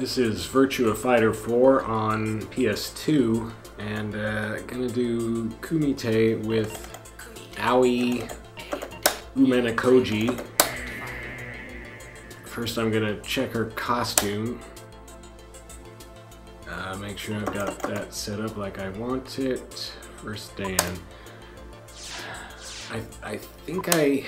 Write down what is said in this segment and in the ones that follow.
This is Virtua Fighter 4 on PS2, and uh, gonna do Kumite with Aoi Umenokoji. First, I'm gonna check her costume. Uh, make sure I've got that set up like I want it. First Dan. I I think I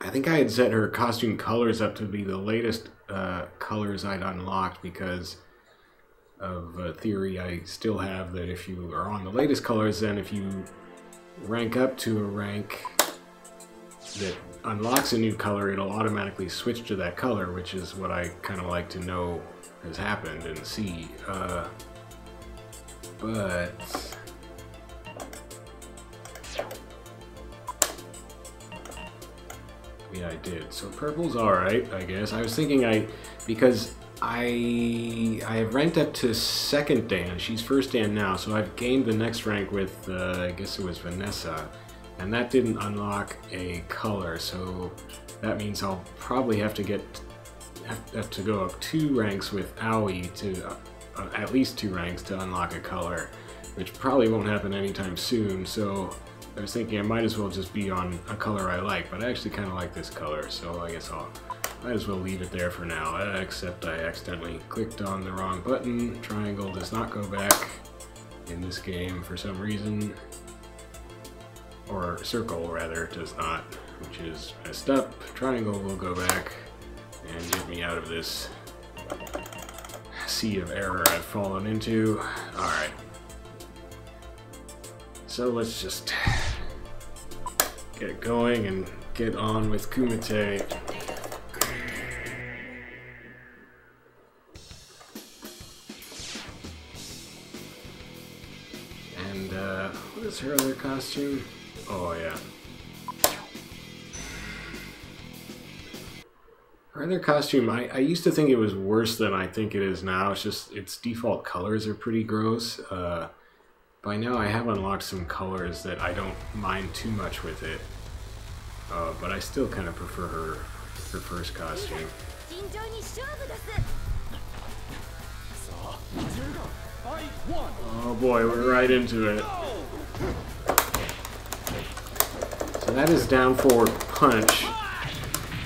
I think I had set her costume colors up to be the latest uh, colors I'd unlocked because of a theory I still have that if you are on the latest colors, then if you rank up to a rank that unlocks a new color, it'll automatically switch to that color, which is what I kind of like to know has happened and see. Uh, but yeah, I did. So purple's alright, I guess. I was thinking I, because I I ranked up to second Dan. She's first Dan now, so I've gained the next rank with, uh, I guess it was Vanessa. And that didn't unlock a color, so that means I'll probably have to get, have, to go up two ranks with Aoi to, uh, at least two ranks to unlock a color, which probably won't happen anytime soon, so I was thinking I might as well just be on a color I like, but I actually kind of like this color, so I guess I'll might as well leave it there for now, except I accidentally clicked on the wrong button. Triangle does not go back in this game for some reason. Or circle, rather, does not, which is messed up. Triangle will go back and get me out of this sea of error I've fallen into. Alright. So let's just get going and get on with Kumite. And, uh, what is her other costume? Oh, yeah. Her other costume, I, I used to think it was worse than I think it is now. It's just, its default colors are pretty gross. Uh, by now I have unlocked some colors that I don't mind too much with it. Uh, but I still kind of prefer her, her first costume. Oh boy, we're right into it. So that is down forward punch,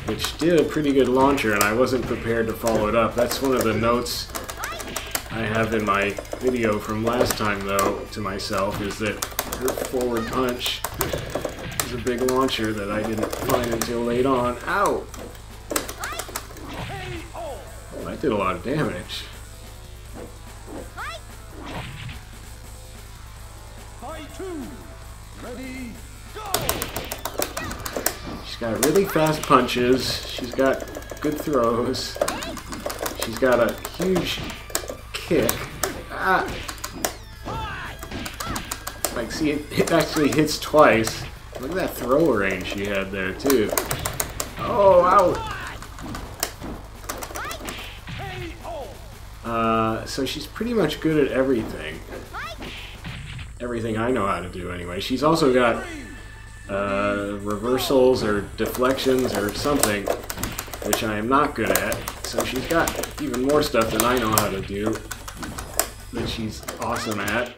which did a pretty good launcher, and I wasn't prepared to follow it up. That's one of the notes I have in my video from last time, though, to myself, is that her forward punch is a big launcher that I didn't find until late on. Ow! Well, that did a lot of damage. She's got really fast punches. She's got good throws. She's got a huge kick. Ah. Like, see, it, it actually hits twice. Look at that throw range she had there, too. Oh, ow! Uh, so she's pretty much good at everything. Everything I know how to do, anyway. She's also got uh, reversals or deflections or something, which I am not good at. So she's got even more stuff than I know how to do that she's awesome at.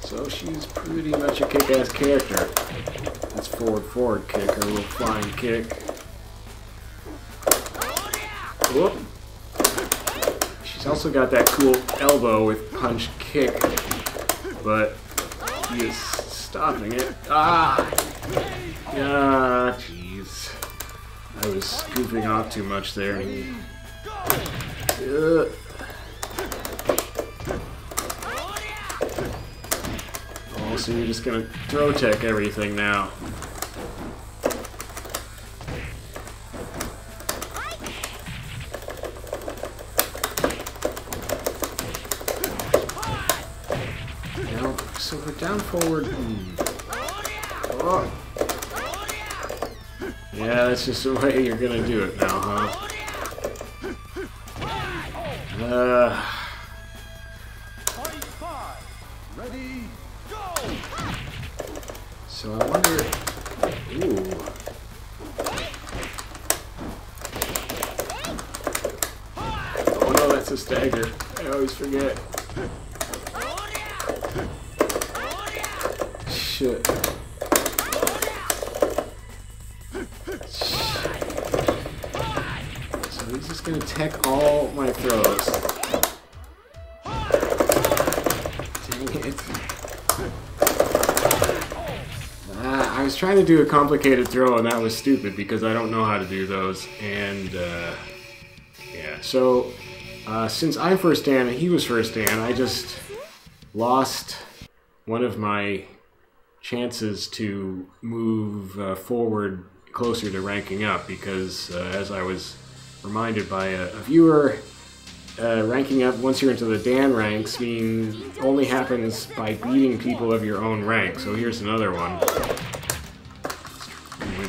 So she's pretty much a kick-ass character. That's forward-forward kick, a little flying kick. Whoop. She's also got that cool elbow with punch kick, but he is stopping it. Ah! Ah, jeez. I was scooping off too much there. Ugh. So you're just gonna throw tech everything now. Now, so for down forward. Oh. Yeah, that's just the way you're gonna do it now, huh? Uh. Trying to do a complicated throw and that was stupid because I don't know how to do those. And, uh, yeah, so uh, since I'm first Dan and he was first Dan, I just lost one of my chances to move uh, forward closer to ranking up because, uh, as I was reminded by a, a viewer, uh, ranking up once you're into the Dan ranks mean only happens by beating people of your own rank. So here's another one.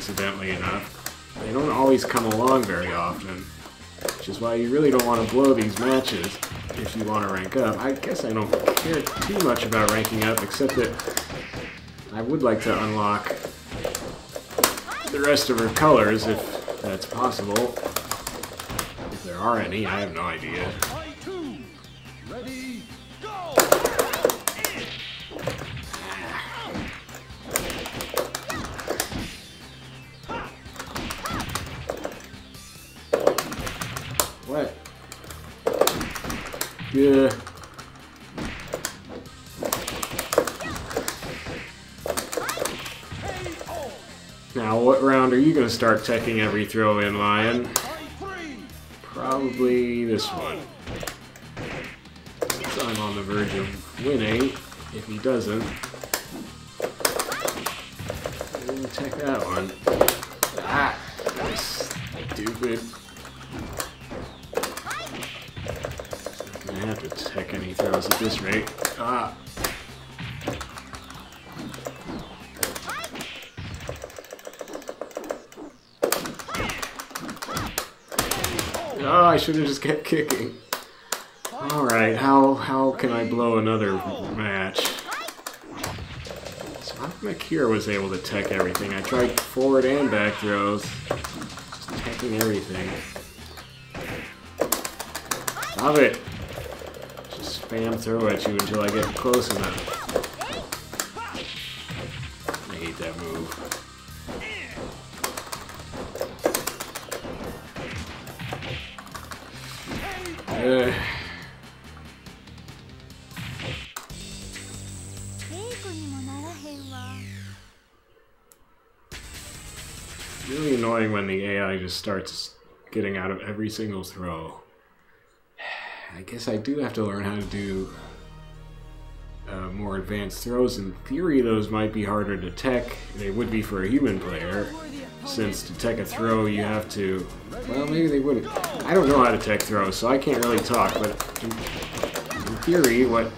Coincidentally enough, they don't always come along very often, which is why you really don't want to blow these matches if you want to rank up. I guess I don't care too much about ranking up, except that I would like to unlock the rest of her colors, if that's possible. If there are any, I have no idea. What? Yeah. Now, what round are you going to start checking every throw in, Lion? Probably this one. I'm on the verge of winning. If he doesn't, tech that one. This rate. Ah. Oh, I should have just kept kicking. Alright, how how can I blow another match? So Akira was able to tech everything? I tried forward and back throws. Just teching everything. Stop it! spam throw at you until I get close enough. I hate that move. Uh. Really annoying when the AI just starts getting out of every single throw. Guess I do have to learn how to do uh, more advanced throws. In theory, those might be harder to tech. They would be for a human player, since to tech a throw, you have to. Well, maybe they wouldn't. I don't know how to tech throws, so I can't really talk. But in, in theory, what,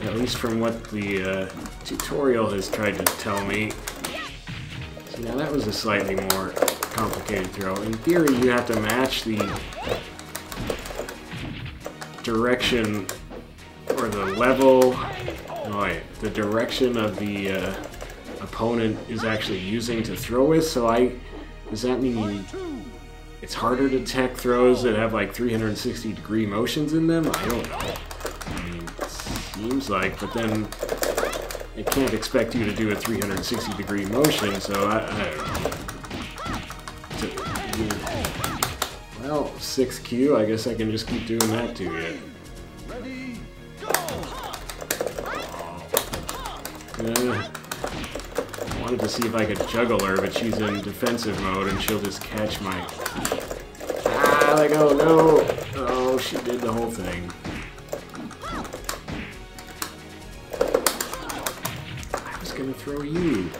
at least from what the uh, tutorial has tried to tell me, See, now that was a slightly more complicated throw. In theory, you have to match the direction or the level. No, wait, the direction of the uh, opponent is actually using to throw with. So I, does that mean it's harder to tech throws that have like 360 degree motions in them? I don't know. I mean, it seems like, but then I can't expect you to do a 360 degree motion, so I, I don't know. 6Q, I guess I can just keep doing that to you. I wanted to see if I could juggle her, but she's in defensive mode and she'll just catch my... Ah, let go, no! Oh, she did the whole thing. I was gonna throw you.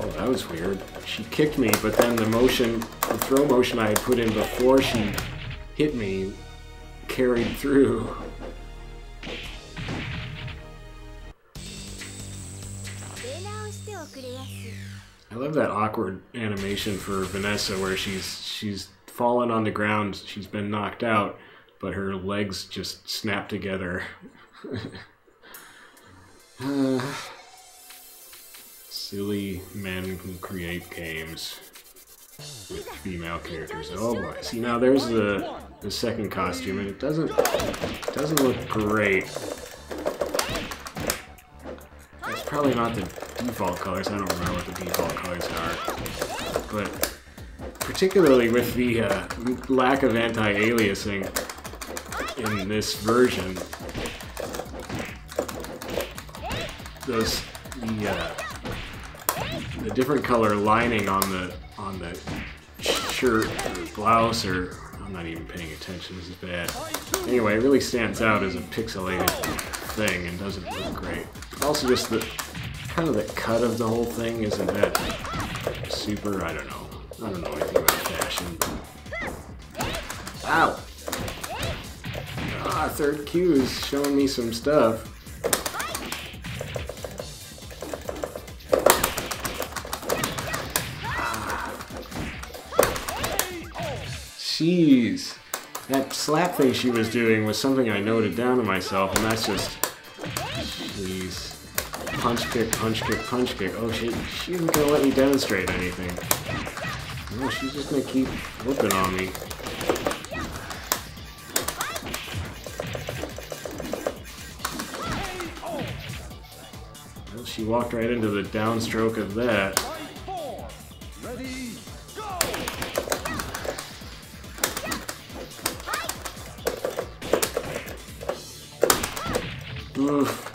Oh, that was weird. She kicked me, but then the motion, throw motion I had put in before she hit me carried through. I love that awkward animation for Vanessa where she's she's fallen on the ground, she's been knocked out, but her legs just snap together. uh, silly men who create games with female characters. Oh boy. See now there's the the second costume and it doesn't it doesn't look great. It's probably not the default colors. I don't remember what the default colors are. But particularly with the uh, lack of anti-aliasing in this version, those the uh, different color lining on the on the shirt or blouse or I'm not even paying attention. This is bad. Anyway, it really stands out as a pixelated thing and doesn't look great. Also, just the kind of the cut of the whole thing isn't that super. I don't know. I don't know anything about fashion. Ow! Ah, third kyu is showing me some stuff. Jeez. That slap face she was doing was something I noted down to myself, and that's just... Jeez. Punch kick, punch kick, punch kick. Oh, she, she isn't gonna let me demonstrate anything. No, she's just gonna keep whooping on me. Well, she walked right into the downstroke of that. Oof.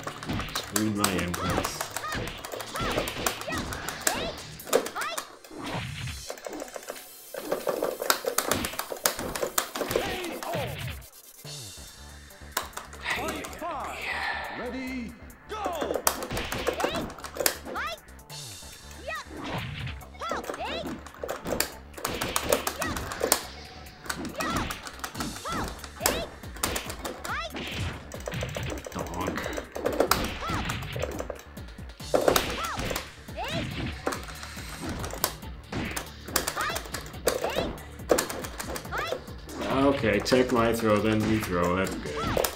Take my throw, then you throw. That's good.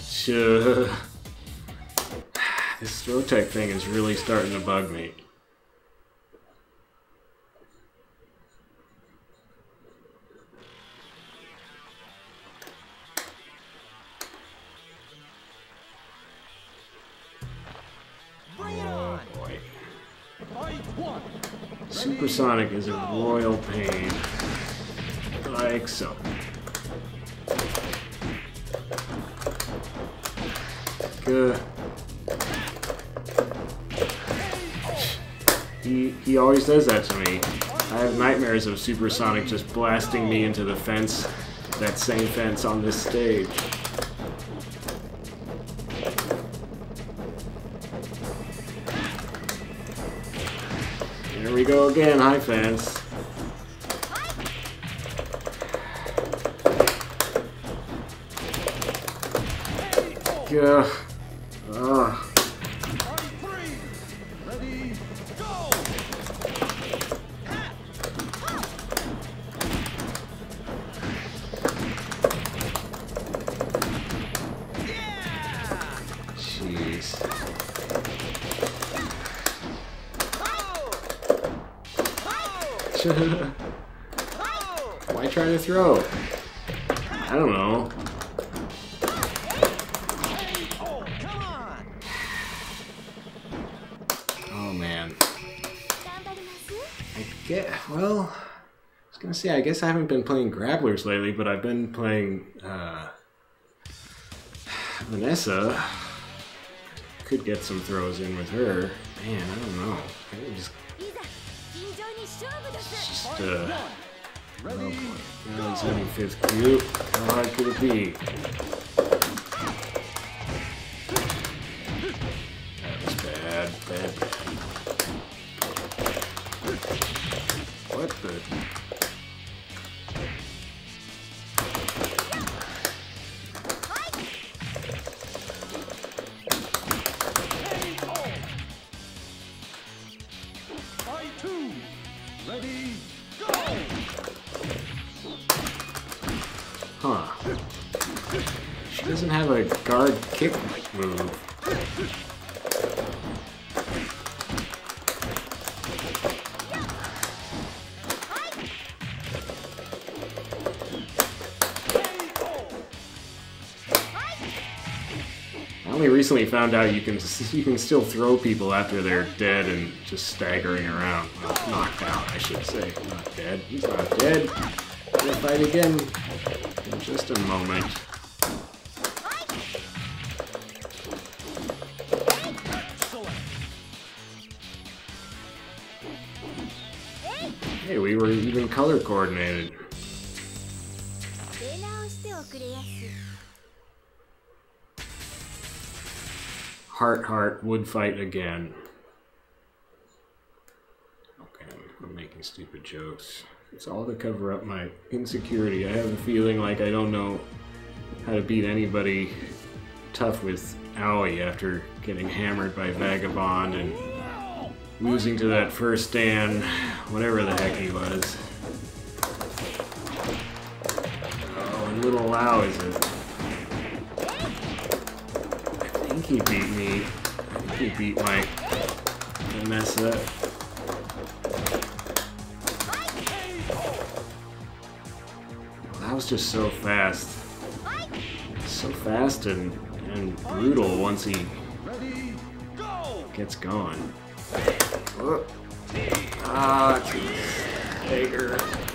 Sure. This throw tech thing is really starting to bug me. Oh on! boy. Fight one. Supersonic is a royal pain. Like so. Good. He, he always does that to me. I have nightmares of Supersonic just blasting me into the fence, that same fence on this stage. Here we go again, hi fence. Gah. Uh, Ugh. Yeah, I guess I haven't been playing Grabblers lately, but I've been playing uh, Vanessa. Could get some throws in with her. Man, I don't know. I just, just uh, oh boy. Now he's having fifth kyu. How hard could it be? Recently found out you can you can still throw people after they're dead and just staggering around. Well, knocked out, I should say. Not dead. He's not dead. We'll fight again in just a moment. Hey, we were even color coordinated. Heart, heart, would fight again. Okay, I'm making stupid jokes. It's all to cover up my insecurity. I have a feeling like I don't know how to beat anybody tough with Aoi after getting hammered by Vagabond and losing to that first Dan, whatever the heck he was. Oh, and little Lau is a I think he beat me. I think he beat my up. That was just so fast. So fast and, and brutal once he gets going. Oh. Ah, jeez.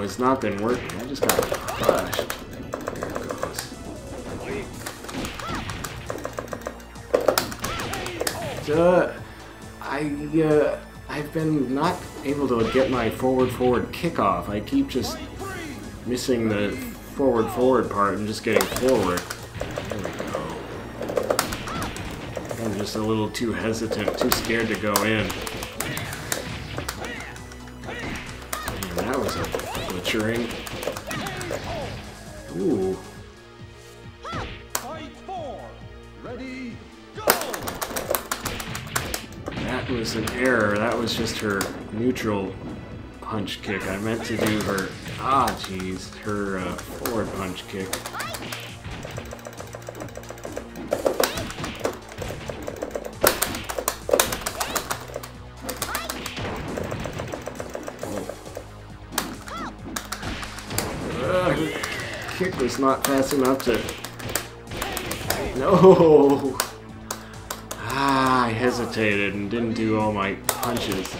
My not been working. I just got crushed. There it goes. Duh. I, uh, I've been not able to get my forward-forward kickoff. I keep just missing the forward forward part and just getting forward. There we go. I'm just a little too hesitant, too scared to go in. Ooh. Ready! That was an error. That was just her neutral punch kick. I meant to do her. Ah, jeez. Her uh, forward punch kick. Not fast enough to. No! Ah, I hesitated and didn't do all my punches.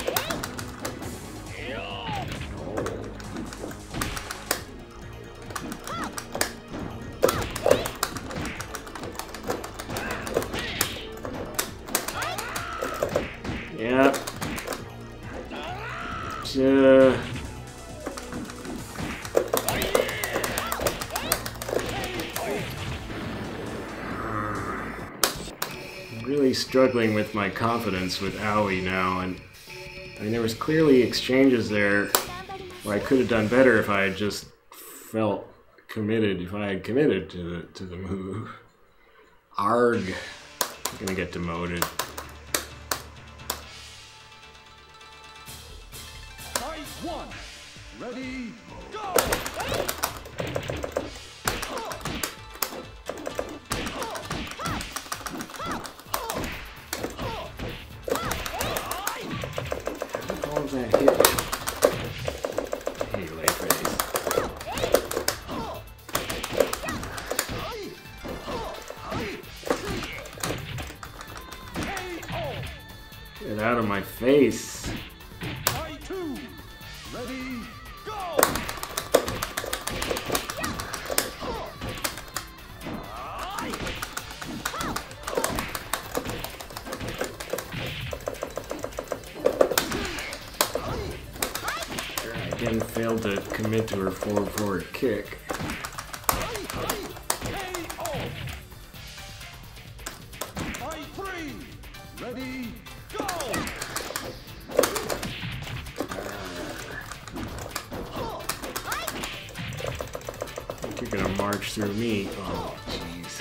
with my confidence with Aoi now, and I mean, there was clearly exchanges there where I could have done better if I had just felt committed, if I had committed to the, to the move. Arg, I'm gonna get demoted. Kick. You're gonna march through me. Oh, jeez.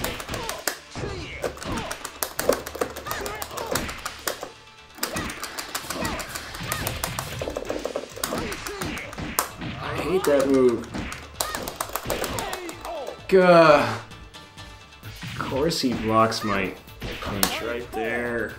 I hate that move. Gah. Uh, of course he blocks my punch right there.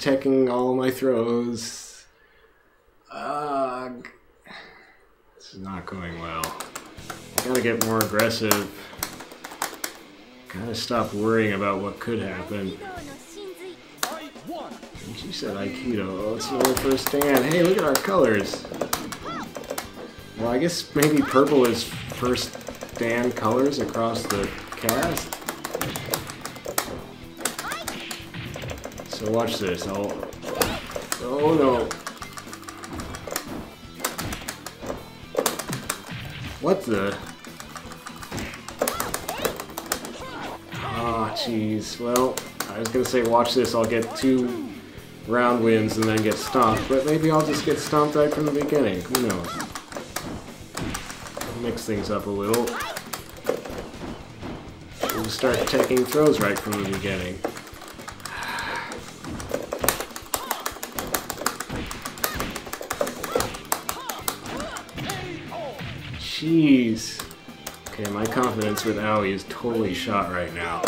checking all my throws. Uh, this is not going well. I gotta get more aggressive. Gotta stop worrying about what could happen. And she said Aikido. Oh, Let's roll first stand. Hey, look at our colors. Well, I guess maybe purple is first stand colors across the cast. Watch this. I'll. Oh no. What the? Ah, jeez. Well, I was gonna say watch this. I'll get two round wins and then get stomped, but maybe I'll just get stomped right from the beginning. Who knows? I'll mix things up a little. We'll start taking throws right from the beginning. Jeez. Okay, my confidence with Aoi is totally shot right now.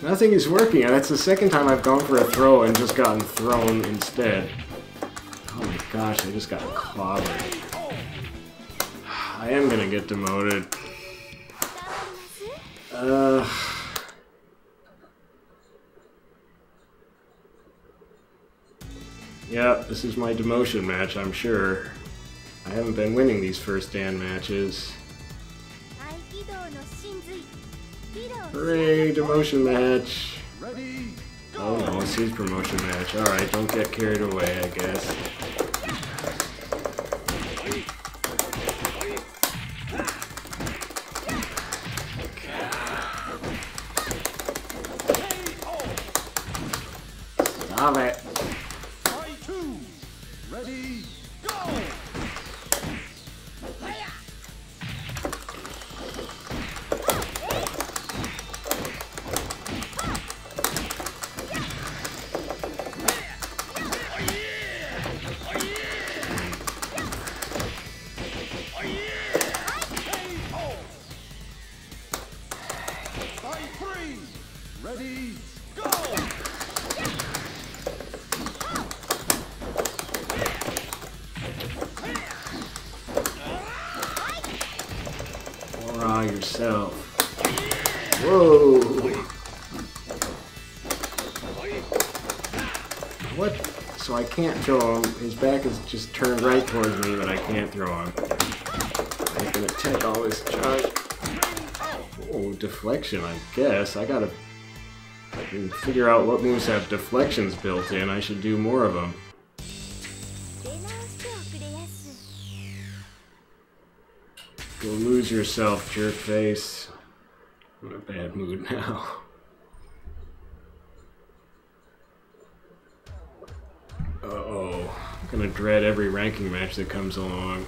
Nothing is working. And that's the second time I've gone for a throw and just gotten thrown instead. Oh my gosh, I just got clobbered. I am gonna get demoted. This is my demotion match, I'm sure. I haven't been winning these first dan matches. Hooray, demotion match! Oh no, it's his promotion match. Alright, don't get carried away, I guess. throw him. His back is just turned right towards me, but I can't throw him. I can attack all this charge. Oh, deflection, I guess. I gotta I can figure out what moves have deflections built in. I should do more of them. Go lose yourself, jerk face. I'm in a bad mood now. Dread every ranking match that comes along.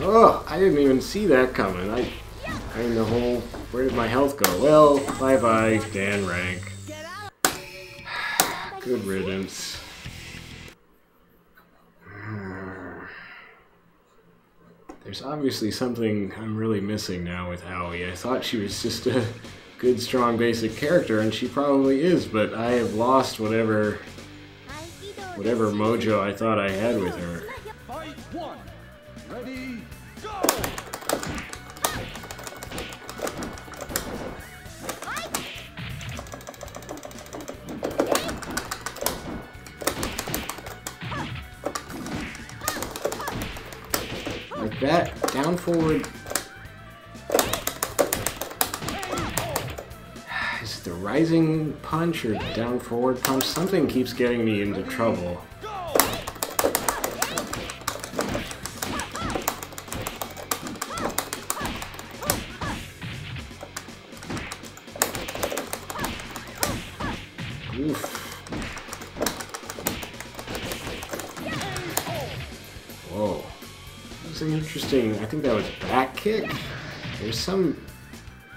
Oh, I didn't even see that coming. I, I in the whole, Where did my health go? Well, bye-bye, Dan Rank. Good riddance. There's obviously something I'm really missing now with Howie. I thought she was just a good, strong, basic character, and she probably is, but I have lost whatever whatever mojo I thought I had with her. Forward. Is it the rising punch or down forward punch? Something keeps getting me into trouble. I think that was back kick. There's some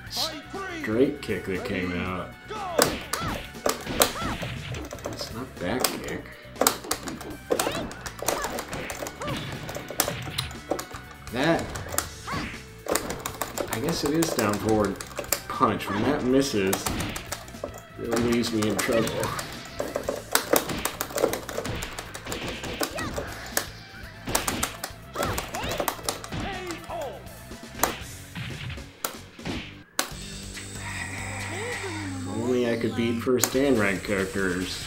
straight kick that came out. It's not back kick. That. I guess it is down forward punch. When that misses, it leaves me in trouble. Beat first and rank characters.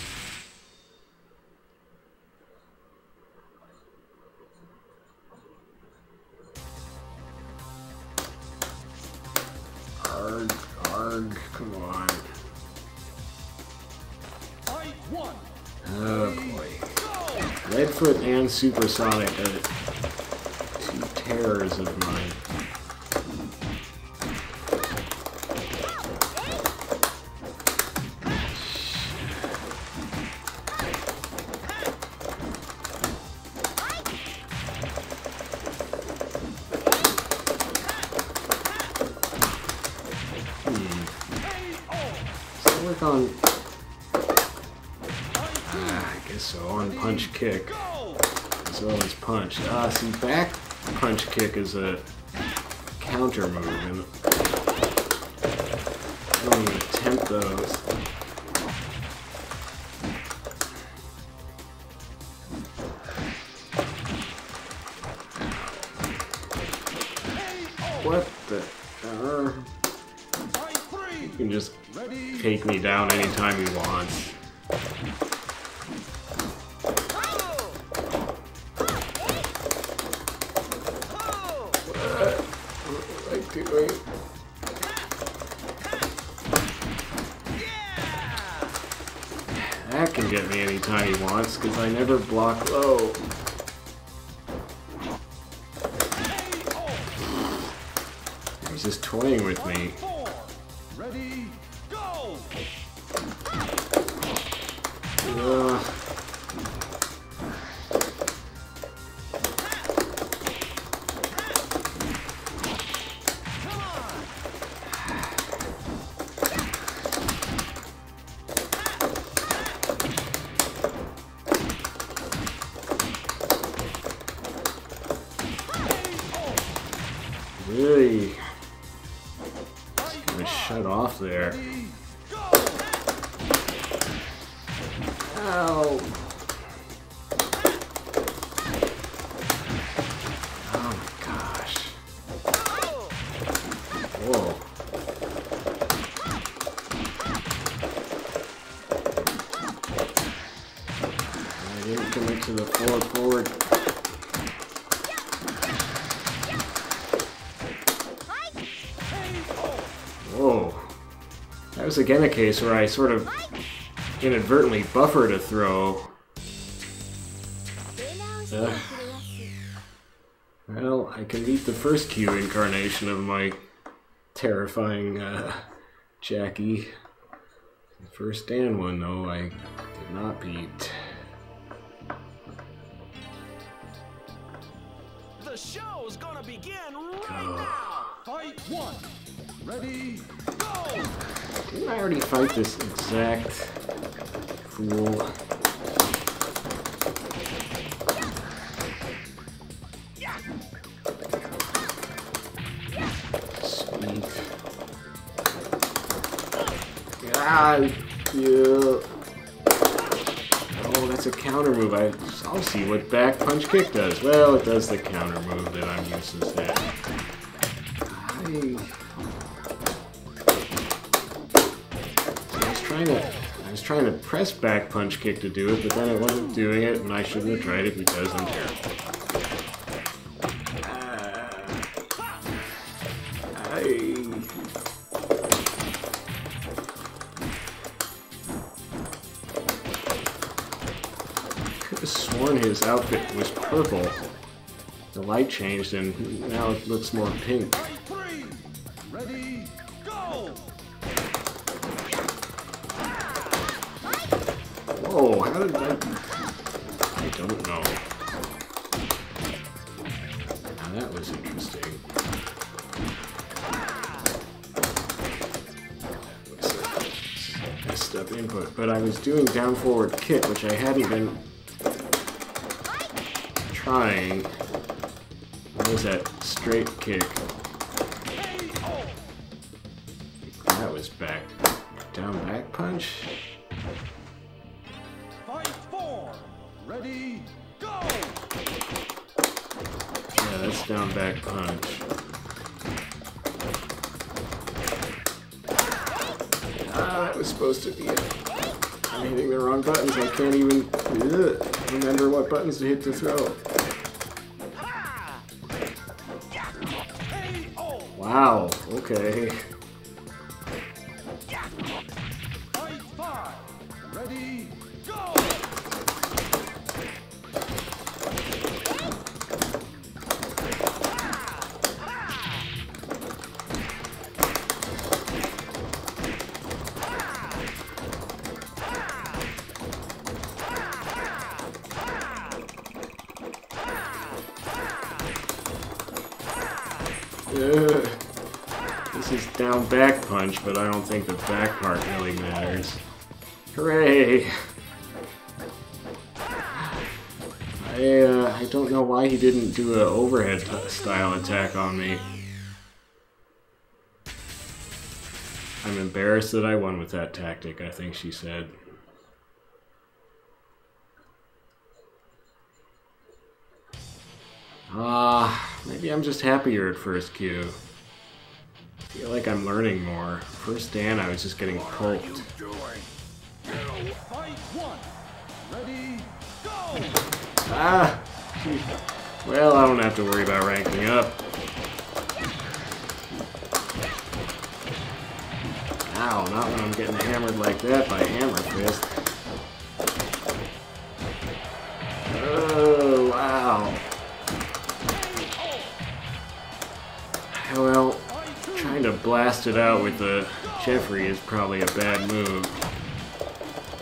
Arg, arg, come on. Oh boy. Redfoot and Supersonic are two terrors of mine. Kick is a counter move, and I don't even attempt those. That can get me anytime he wants, because I never block low. He's just toying with me. was again a case where I sort of inadvertently buffered a throw. Uh, well, I can beat the first kyu incarnation of my terrifying uh, Jackie. The first Dan one, though, I did not beat. Fight this exact fool? Sweet. Yeah. Oh, that's a counter move. I, I'll see what back punch kick does. Well, it does the counter move that I'm useless at. Press back punch kick to do it, but then I wasn't doing it, and I shouldn't have tried it because I'm terrible. Outfit was purple. The light changed, and now it looks more pink. Doing down forward kick, which I hadn't been trying. What was that? Straight kick. That was back. Down back punch? Fight four. Ready, go! Yeah, that's down back punch. Ah, that was supposed to be it. I'm hitting the wrong buttons. I can't even ugh, remember what buttons to hit to throw. Wow, okay. But I don't think the back part really matters. Hooray! I, uh, I don't know why he didn't do an overhead style attack on me. I'm embarrassed that I won with that tactic, I think she said. Ah, maybe I'm just happier at first kyu. I feel like I'm learning more. First Dan, I was just getting poked. Fight one. Ready, go! Ah! Well, I don't have to worry about ranking up. Ow, not when I'm getting hammered like that by Hammer Fist. It out with the Jeffry is probably a bad move.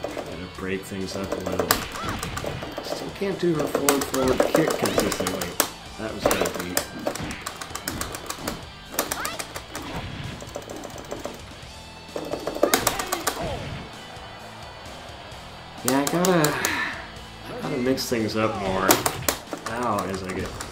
Gotta break things up a little. Still can't do her forward forward kick consistently. That was gotta beat. Yeah, I gotta, gotta mix things up more. Now as I get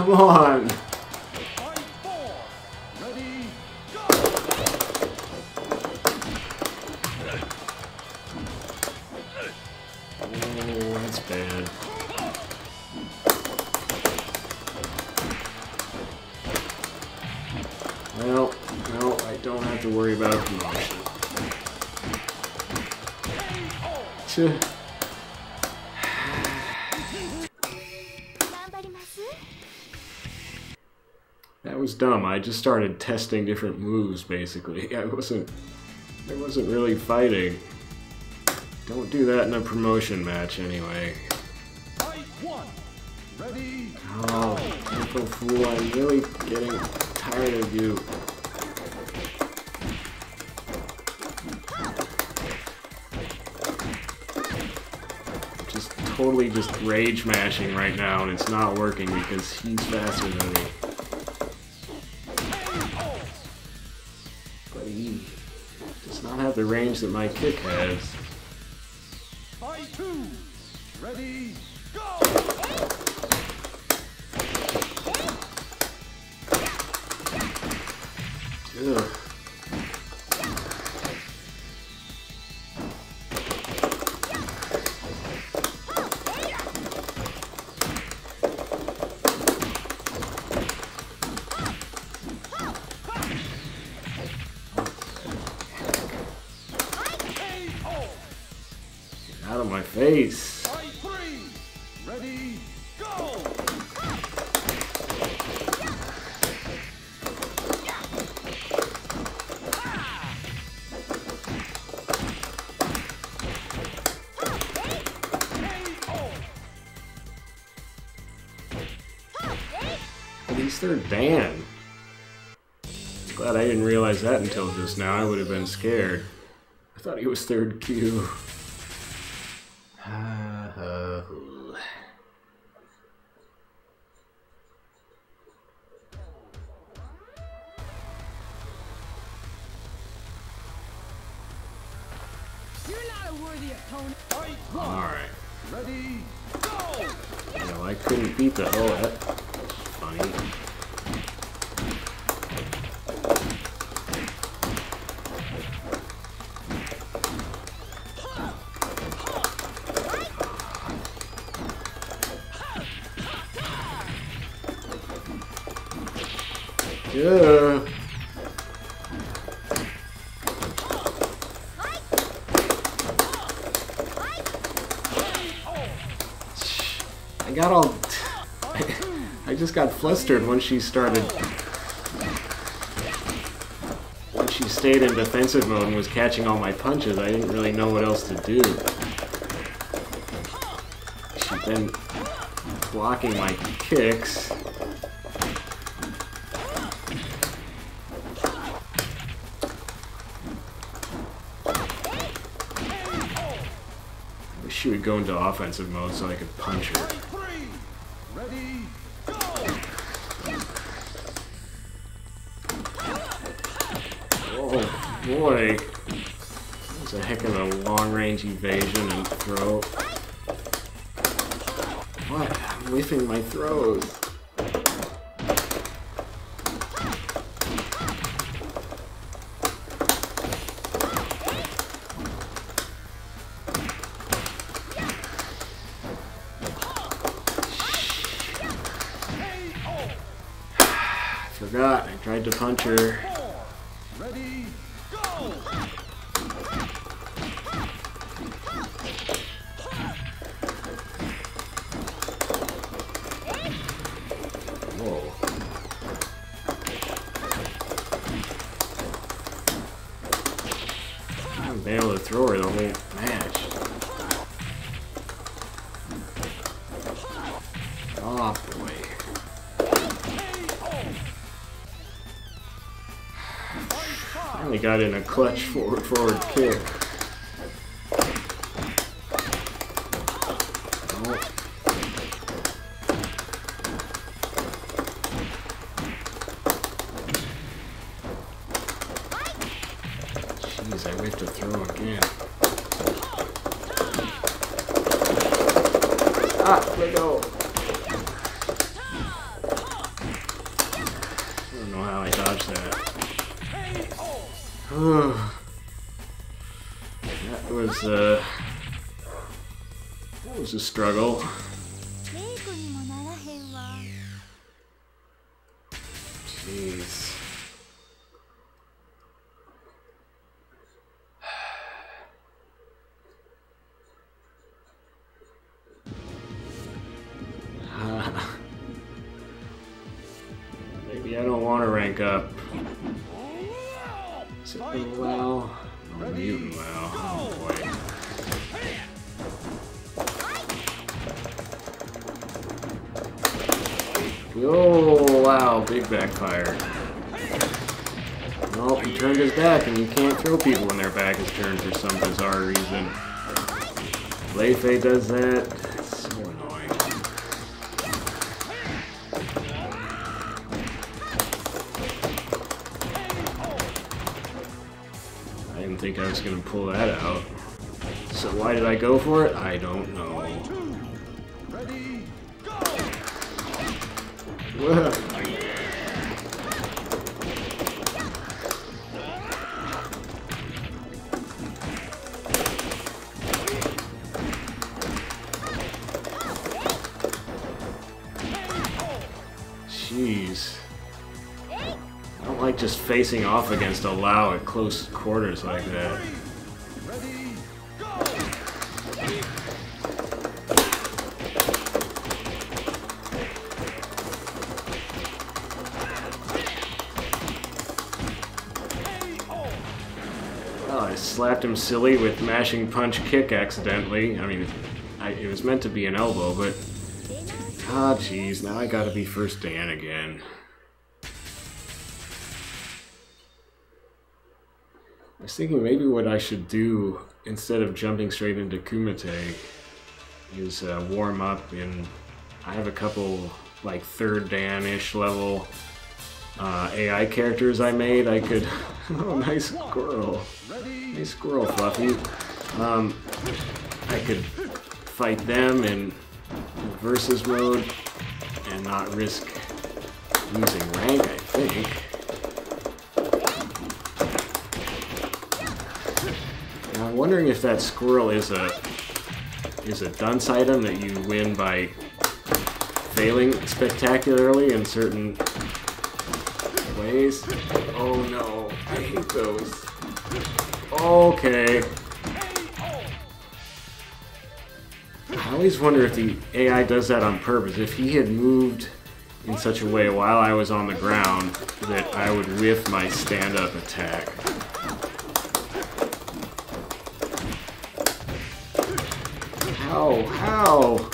come on. That was dumb. I just started testing different moves, basically. I wasn't... I wasn't really fighting. Don't do that in a promotion match, anyway. Fight one. Ready? Oh, April Fool, I'm really getting tired of you. Just totally just rage mashing right now, and it's not working because he's faster than me. Have the range that my kick has. Until just now. I would have been scared. I thought he was third Q. flustered when she started. When she stayed in defensive mode and was catching all my punches, I didn't really know what else to do. She'd been blocking my kicks. She would go into offensive mode so I could punch her. Range evasion and throw. What? I'm whiffing my throws. Forgot. I tried to punch her. Got in a clutch forward forward kick. Facing off against a Lau at close quarters like that. I slapped him silly with mashing punch kick accidentally. I mean, I, it was meant to be an elbow, but... Ah, jeez, now I gotta be first Dan again. Was thinking maybe what I should do, instead of jumping straight into Kumite, is uh, warm up in... I have a couple, like, third Dan-ish level uh, AI characters I made. I could... oh, nice squirrel. Nice squirrel, Fluffy. Um, I could fight them in versus mode and not risk losing rank, I think. Now, I'm wondering if that squirrel is a is a dunce item that you win by failing spectacularly in certain ways. Oh no, I hate those. Okay. I always wonder if the AI does that on purpose. If he had moved in such a way while I was on the ground that I would whiff my stand-up attack. How? How?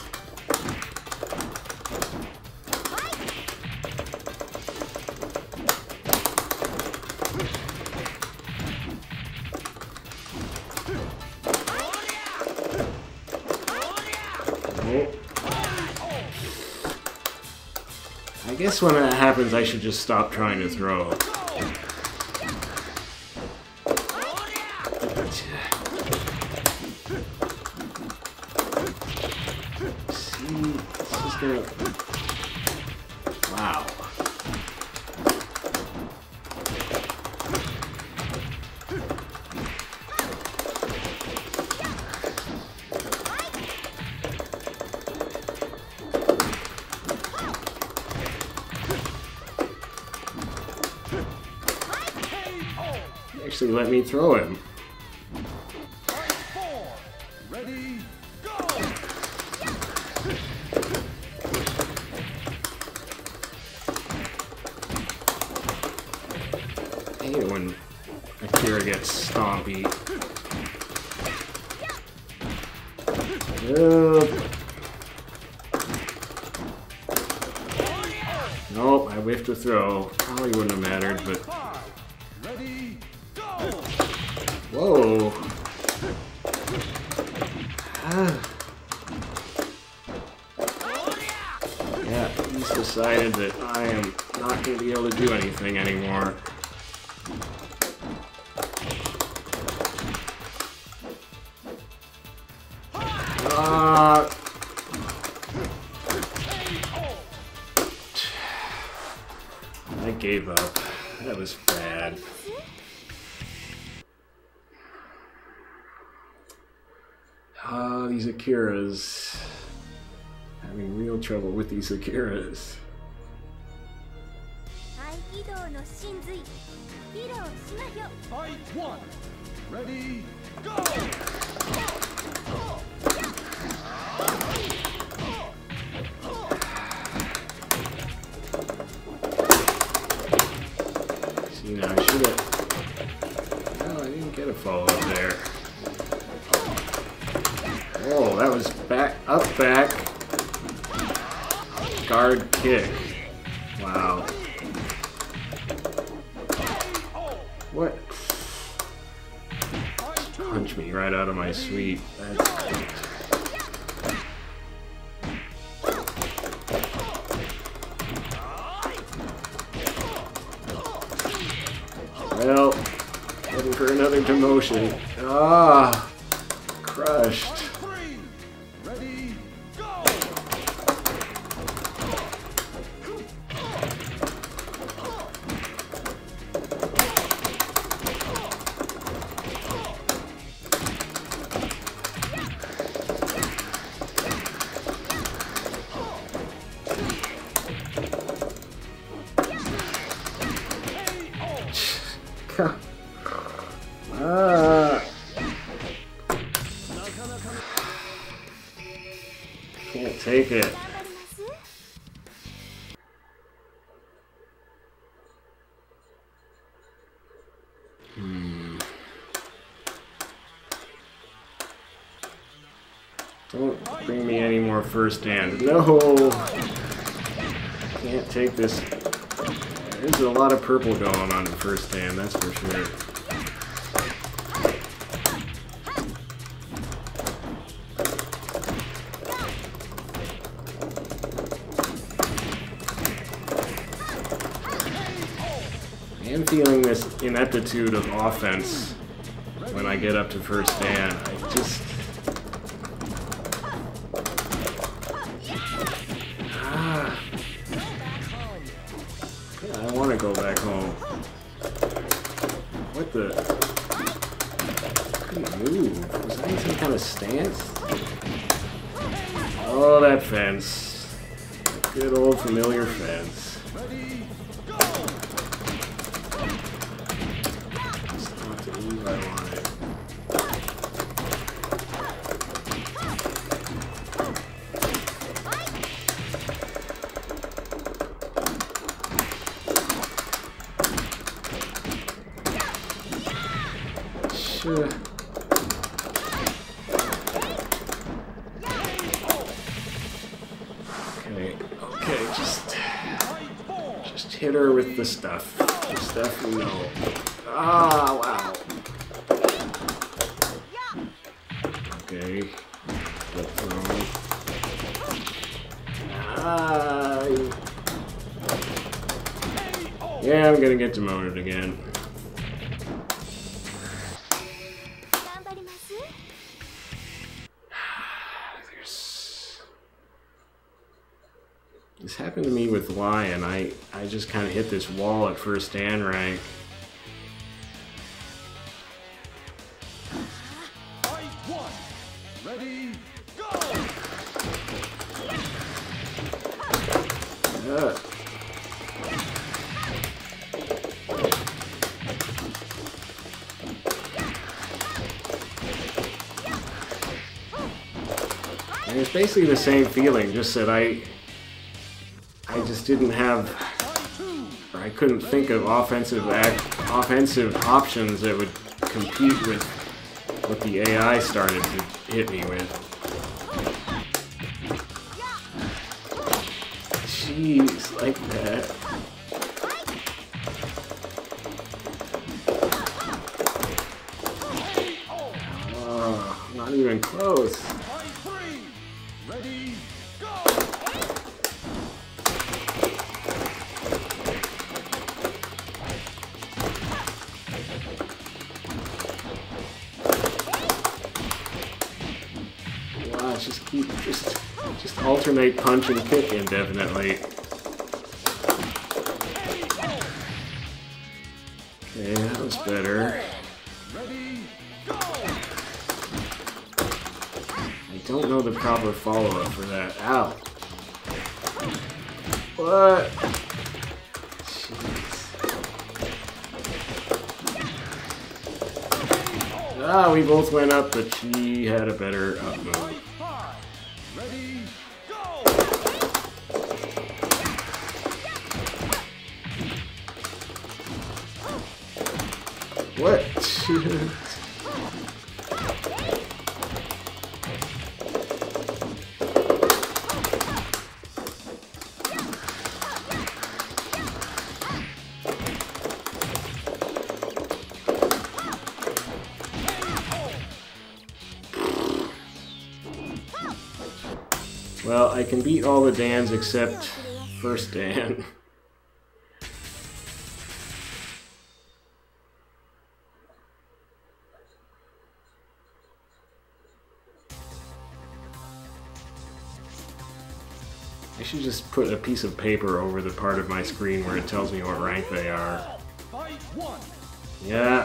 Oh. I guess when that happens, I should just stop trying to throw. Me throw him. Akiras. Having real trouble with these Akiras. Fight one! Ready, go! Back. Guard kick. Wow. What? Punch me right out of my suite. That's first Dan. No! Can't take this. There's a lot of purple going on in first Dan, that's for sure. I am feeling this ineptitude of offense when I get up to first Dan. I just. Good old familiar fence. Stuff. The stuff we know. Ah, wow. Okay. Ah. Yeah, I'm gonna get demoted again. This happened to me with Lion. I, I just kind of hit this wall at first Dan rank. Fight. Ready, go! Ugh. And it's basically the same feeling, just that I didn't have or I couldn't think of offensive act, offensive options that would compete with what the AI started to hit me with. Jeez, like that. Punch and kick indefinitely. Okay, that was better. I don't know the proper follow-up for that. Ow. What? Jeez. Ah, we both went up, but she had a better up move. All the Dans except first Dan. I should just put a piece of paper over the part of my screen where it tells me what rank they are. Yeah.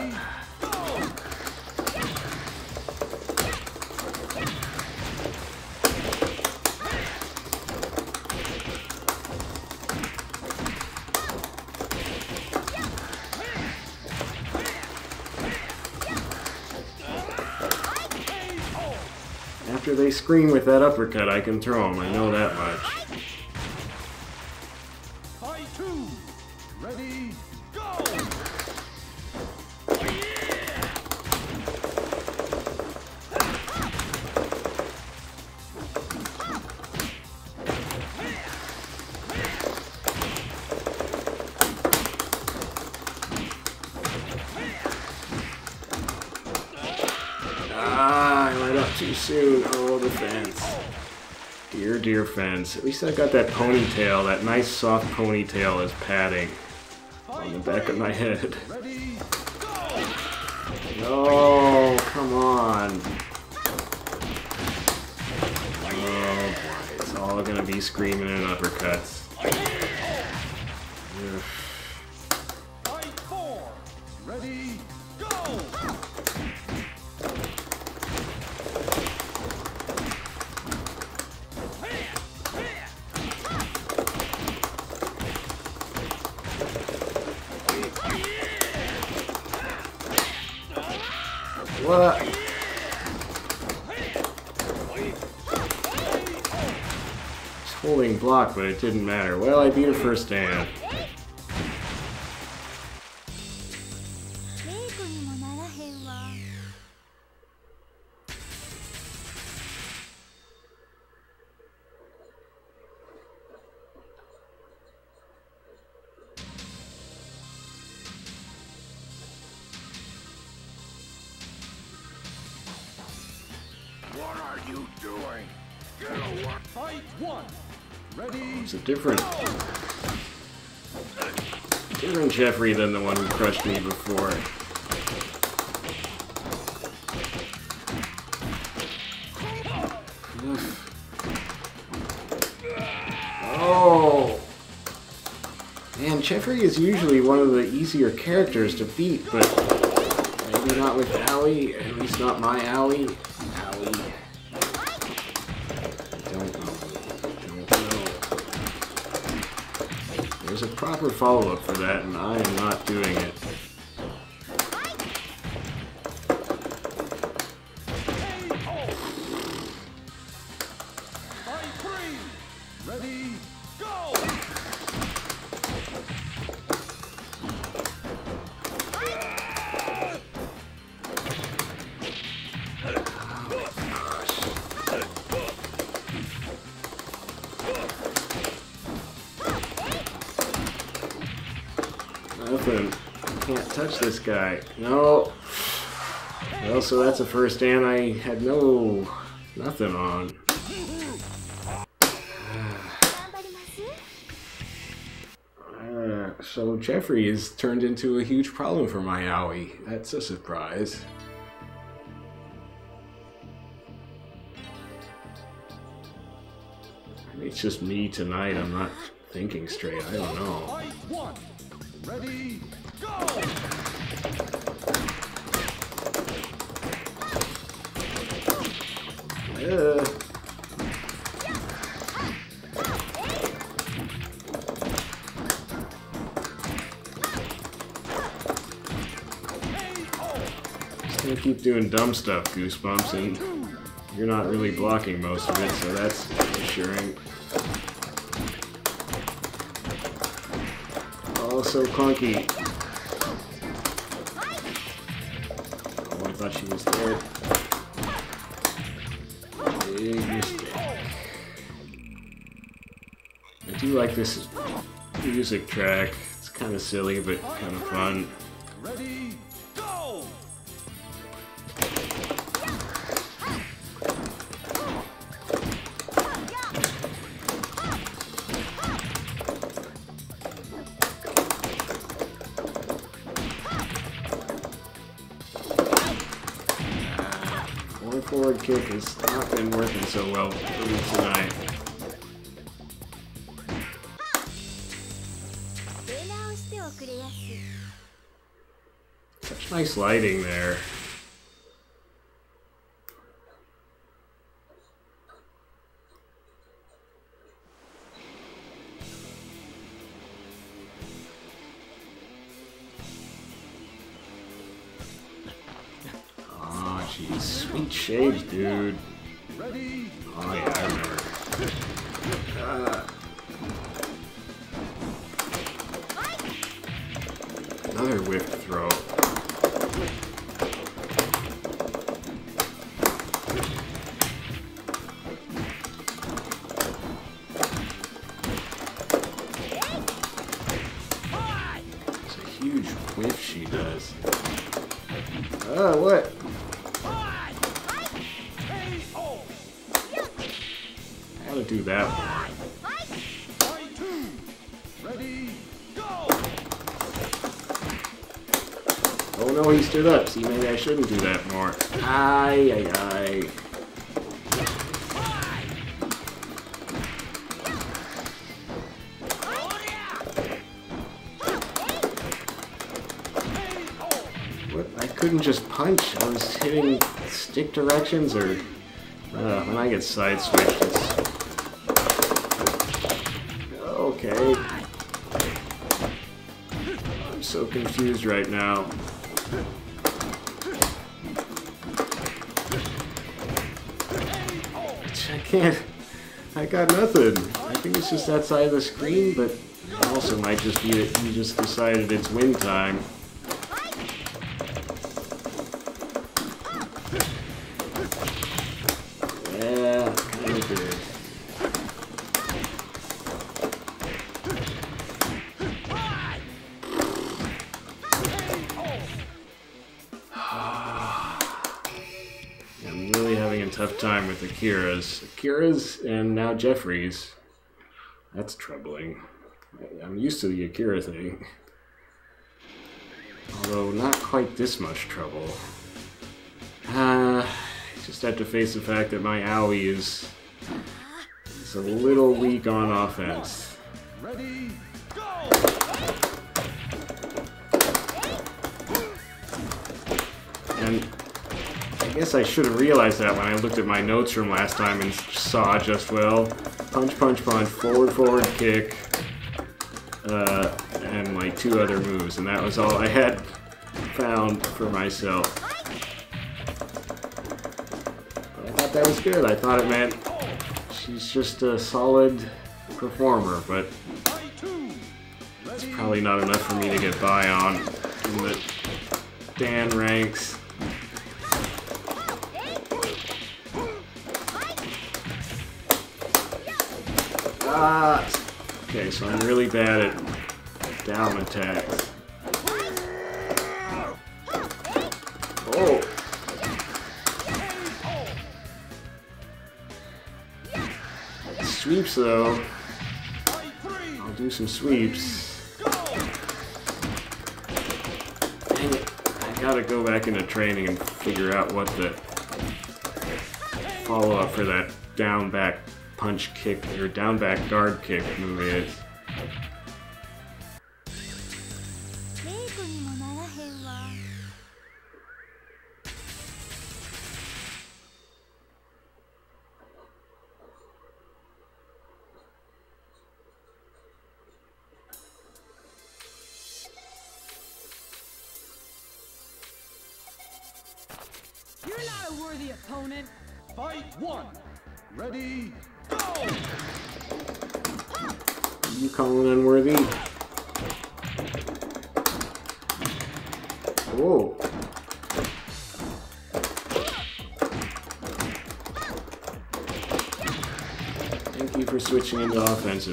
Scream with that uppercut, I can throw them. I know that much. Dear fence. At least I got that ponytail, that nice soft ponytail as padding on the back of my head. No, come on. Oh boy, it's all gonna be screaming and uppercuts. But it didn't matter. Well, I beat her first Dan. Different, different Jeffry than the one who crushed me before. Oh! Jeffry is usually one of the easier characters to beat, but maybe not with Aoi, at least not my Aoi. Follow-up for that, and I am not doing it. guy. No. Well, so that's the first and I had no... nothing on. Uh, so Jeffry is turned into a huge problem for my Aoi. That's a surprise. It's just me tonight, I'm not thinking straight, I don't know. Keep doing dumb stuff, Goosebumps, and you're not really blocking most of it, so that's reassuring. Oh, so clunky. Oh, I thought she was dead. Big mistake. I do like this music track. It's kind of silly, but kind of fun. so well tonight. Such nice lighting there. Ah, jeez, sweet shades, dude. Stood up. See, maybe I shouldn't do that more. Aye, aye, aye. What? I couldn't just punch. I was hitting stick directions, or uh, when I get side switched, it's okay. I'm so confused right now. Can't. I got nothing. I think it's just that side of the screen, but also might just be that you just decided it's win time. Tough time with Akira's. Akira's and now Jeffry's. That's troubling. I'm used to the Akira thing. Although not quite this much trouble. Uh, just have to face the fact that my Aoi is, is a little weak on offense. Ready, guess I should have realized that when I looked at my notes from last time and saw just, well, punch, punch, punch, forward, forward, kick, uh, and like two other moves, and that was all I had found for myself. But I thought that was good. I thought it meant she's just a solid performer, but it's probably not enough for me to get by on in the Dan ranks. Okay, so I'm really bad at down attacks. Oh! Sweeps though. I'll do some sweeps. Dang it. I gotta go back into training and figure out what the follow up for that down back punch kick or down back guard kick move is.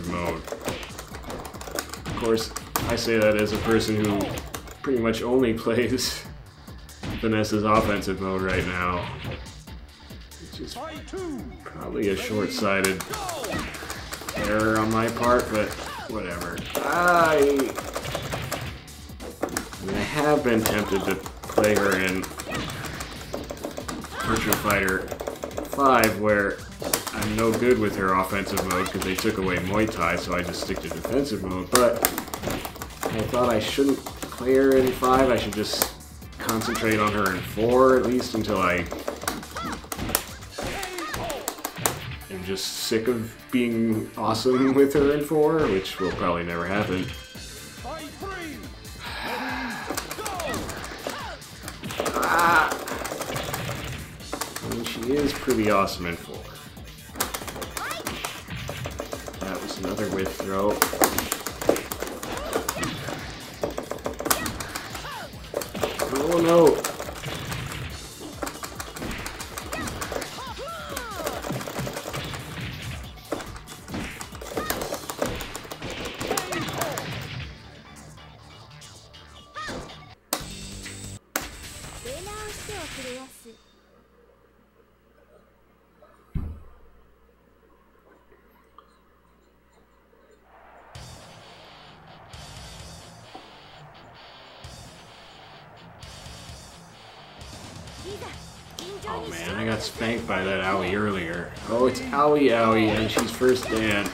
Mode. Of course, I say that as a person who pretty much only plays Vanessa's offensive mode right now. Which is probably a short-sighted error on my part, but whatever. I, I, I have been tempted to play her in Virtua Fighter 5, where I'm no good with her offensive mode because they took away Muay Thai, so I just stick to defensive mode. But I thought I shouldn't play her in 5, I should just concentrate on her in 4 at least until I am just sick of being awesome with her in 4, which will probably never happen. Ah! I mean, she is pretty awesome in 4. Another whiff throw. Oh no! Owie owie, and she's first Dan.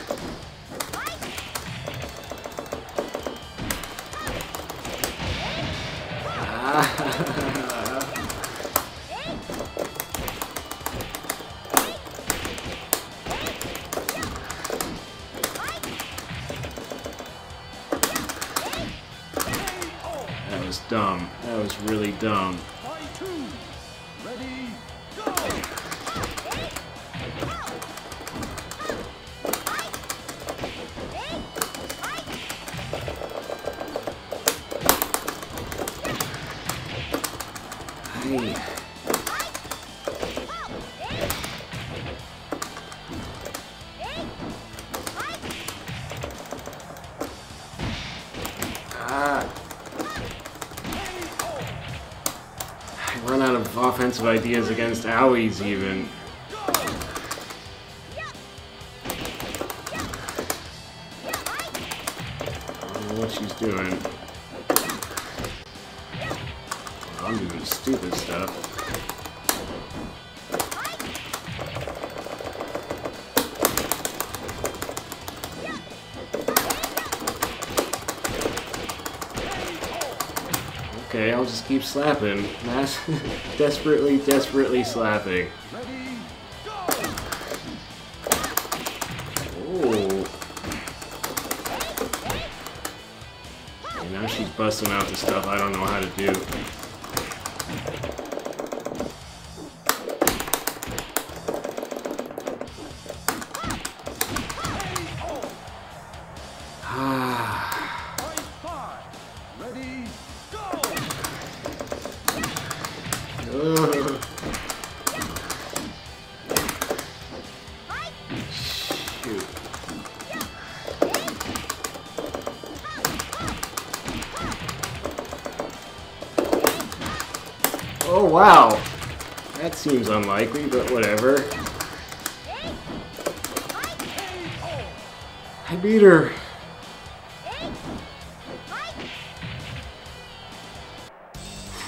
Offensive ideas against Aois even. Slapping. Mass desperately, desperately slapping. Oh. Now she's busting out the stuff I don't know how to do. unlikely, but whatever. I beat her.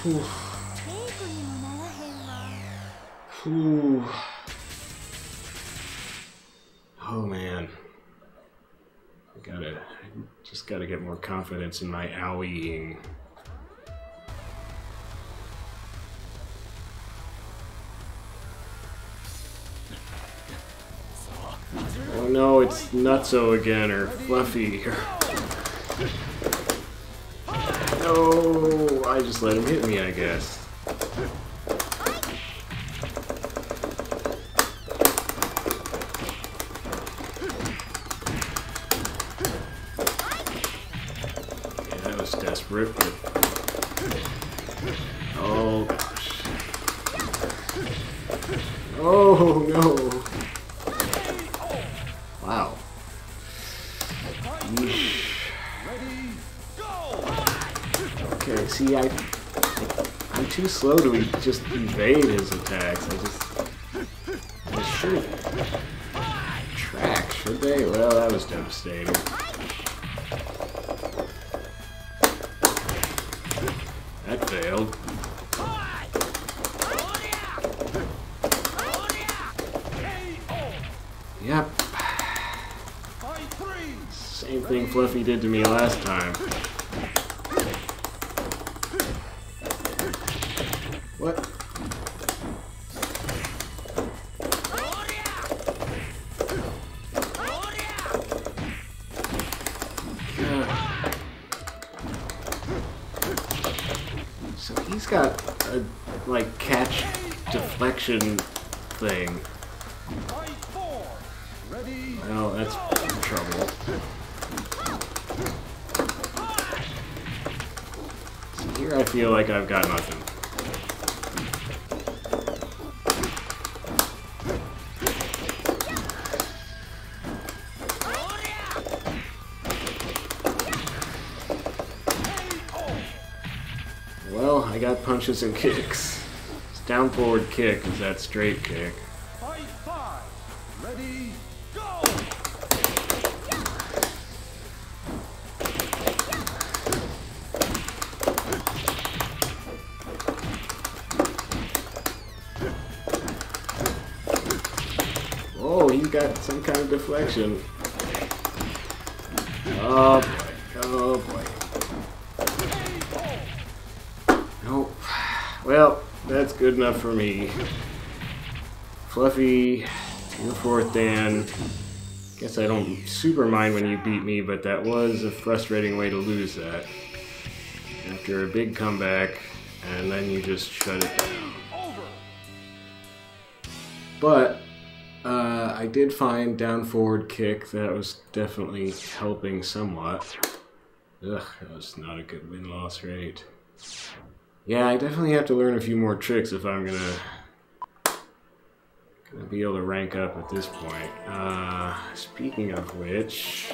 Whew. Whew. Oh man. I gotta, I just gotta get more confidence in my owieing. Oh it's Nutso again, or Fluffy. No, I just let him hit me, I guess. Desperate, slow to e- just evade his attacks. I just, I should track, should they? Well, that was devastating. Deflection thing. Well, that's trouble. So here I feel like I've got nothing. Well, I got punches and kicks. Down forward kick is that straight kick. fight five! Ready, go! Oh, he's got some kind of deflection. Oh good enough for me. Fluffy, you're fourth, Dan. Guess I don't super mind when you beat me, but that was a frustrating way to lose that. After a big comeback, and then you just shut it down. But uh, I did find down forward kick that was definitely helping somewhat. Ugh, that was not a good win loss rate. Yeah, I definitely have to learn a few more tricks if I'm gonna gonna be able to rank up at this point. Uh, speaking of which.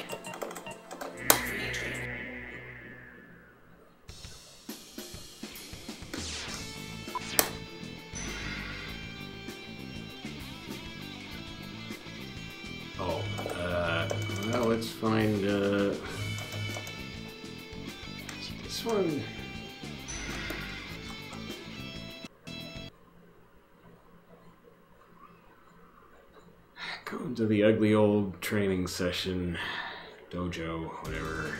To the ugly old training session, dojo, whatever.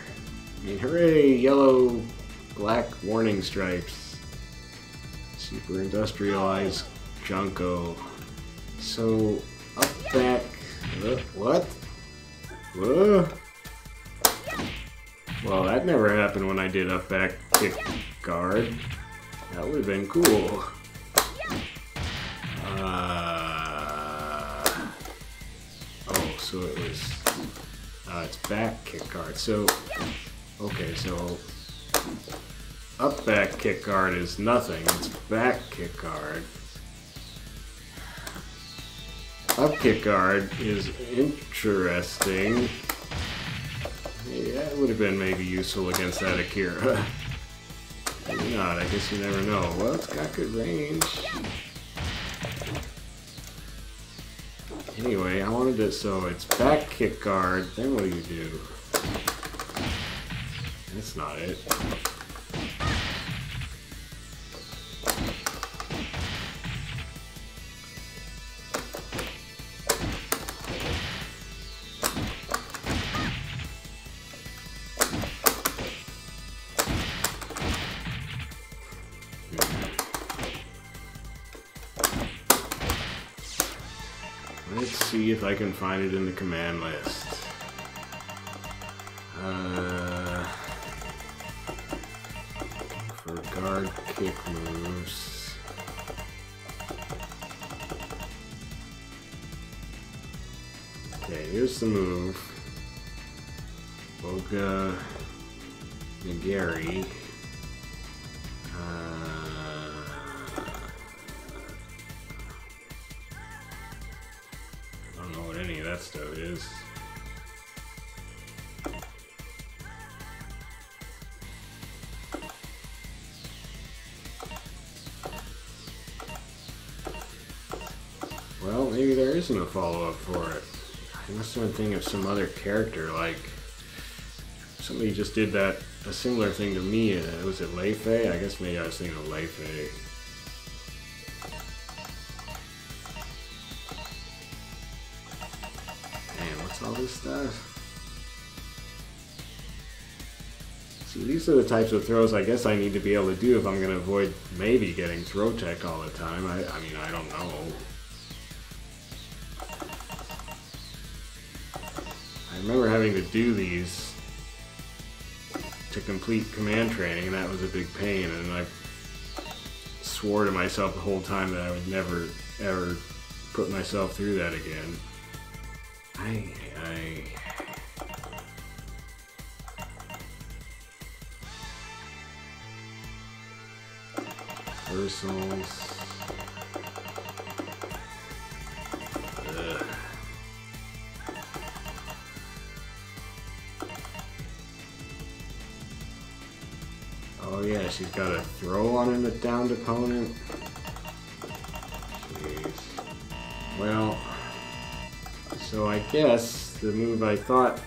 I mean, hooray, yellow, black warning stripes. Super industrialized Junko. So, up back. Uh, what? Whoa. Well, that never happened when I did up back kick guard. That would have been cool. Uh, back kick guard. So, okay, so up back kick guard is nothing. It's back kick guard. Up kick guard is interesting. Yeah, it would have been maybe useful against that Akira. Maybe not, I guess you never know. Well, it's got good range. Anyway, I wanted it so it's back kick guard, then what do you do? That's not it. Find it in the command list. Uh, for guard kick moves. Okay, here's the move. Boga Nagari. Isn't follow-up for it. I must have been thinking of some other character, like somebody just did that a similar thing to me. Uh, was it Lei Fei? I guess maybe I was thinking of Lei Fei. Man, what's all this stuff? See, these are the types of throws I guess I need to be able to do if I'm going to avoid maybe getting throw tech all the time. I, I mean, I don't know. I remember having to do these to complete command training, and that was a big pain, and I swore to myself the whole time that I would never, ever put myself through that again. I, I... Reversals. She's got a throw on an downed opponent. Jeez. Well, so I guess the move I thought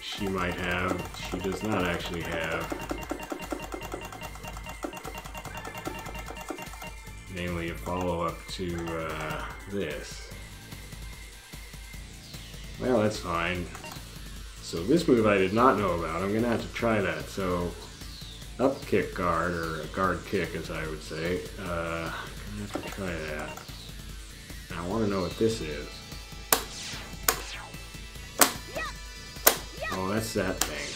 she might have, she does not actually have. Namely, a follow-up to uh, this. Well, that's fine. So this move I did not know about. I'm gonna have to try that. So up kick guard, or a guard kick as I would say. Uh, gonna have to try that. I want to know what this is. Oh, that's that thing.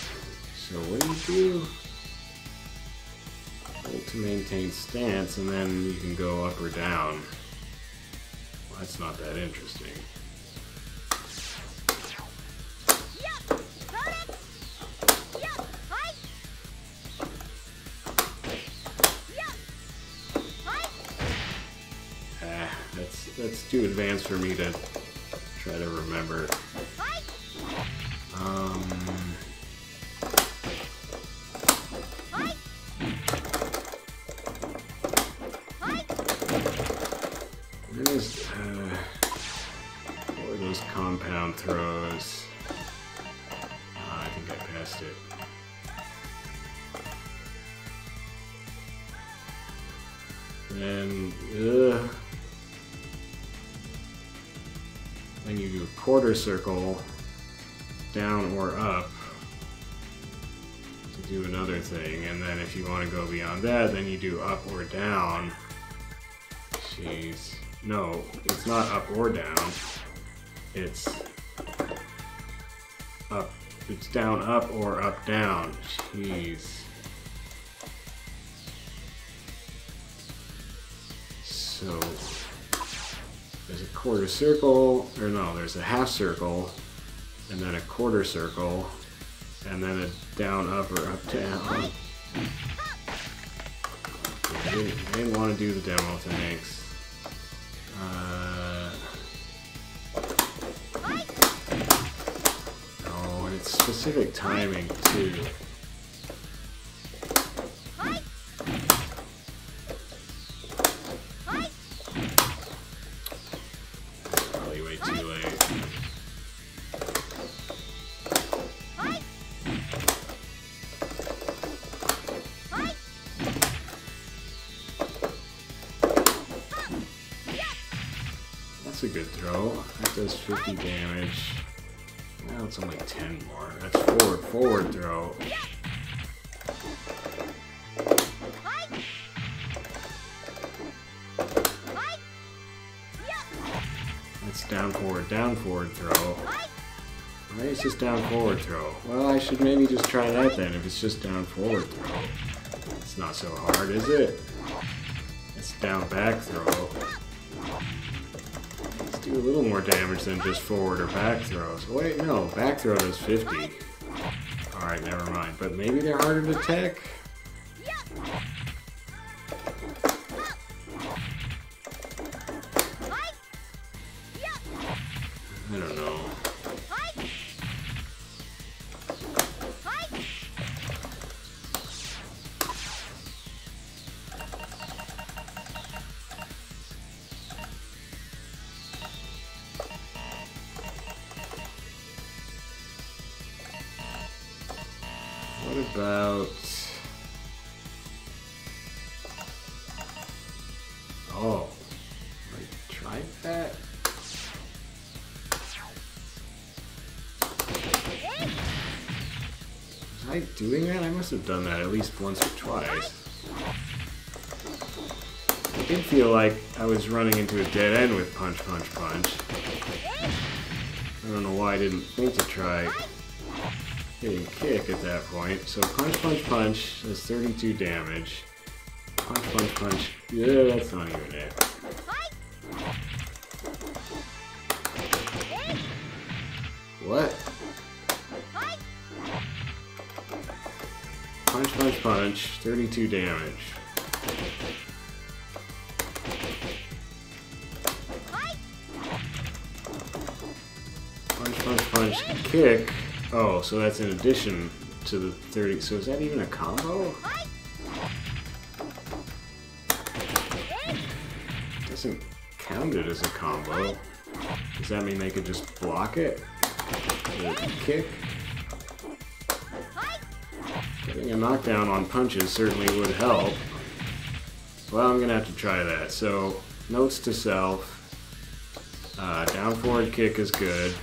So what do you do? Hold to maintain stance, and then you can go up or down. Well, that's not that interesting. Too advanced for me to try to remember. Um. Circle down or up to do another thing, and then if you want to go beyond that, then you do up or down. Jeez. No, it's not up or down. It's up. It's down, up, or up, down. Jeez. Quarter circle, or no, there's a half circle, and then a quarter circle, and then a down, up, or up, down. I didn't, want to do the demo, thanks. Uh, oh, and it's specific timing too. That's a good throw. That does 50 damage. Now it's only 10 more. That's forward, forward throw. That's down, forward, down, forward throw. Maybe it's just down, forward throw. Well, I should maybe just try that then, if it's just down, forward throw. It's not so hard, is it? It's down, back throw. Do a little more damage than just forward or back throws. Wait, no, back throw does 50. Alright, never mind. But maybe they're harder to tech? Must have done that at least once or twice. I did feel like I was running into a dead end with punch, punch, punch. I don't know why I didn't think to try hitting kick at that point. So punch, punch, punch, that's 32 damage. Punch, punch, punch. Yeah, that's not even it. Punch, punch, 32 damage. Punch, punch, punch, kick. Oh, so that's in addition to the 30. So is that even a combo? Doesn't count it as a combo. Does that mean they could just block it? Kick? Getting a knockdown on punches certainly would help. Well, I'm gonna have to try that. So, notes to self. Uh, down forward kick is good.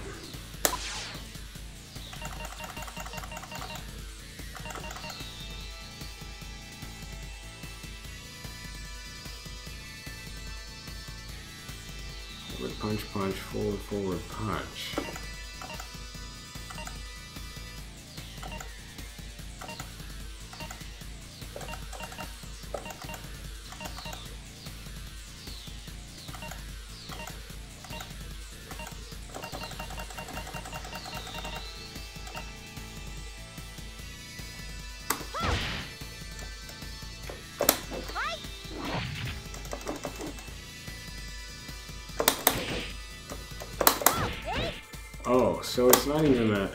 Oh, so it's not even that.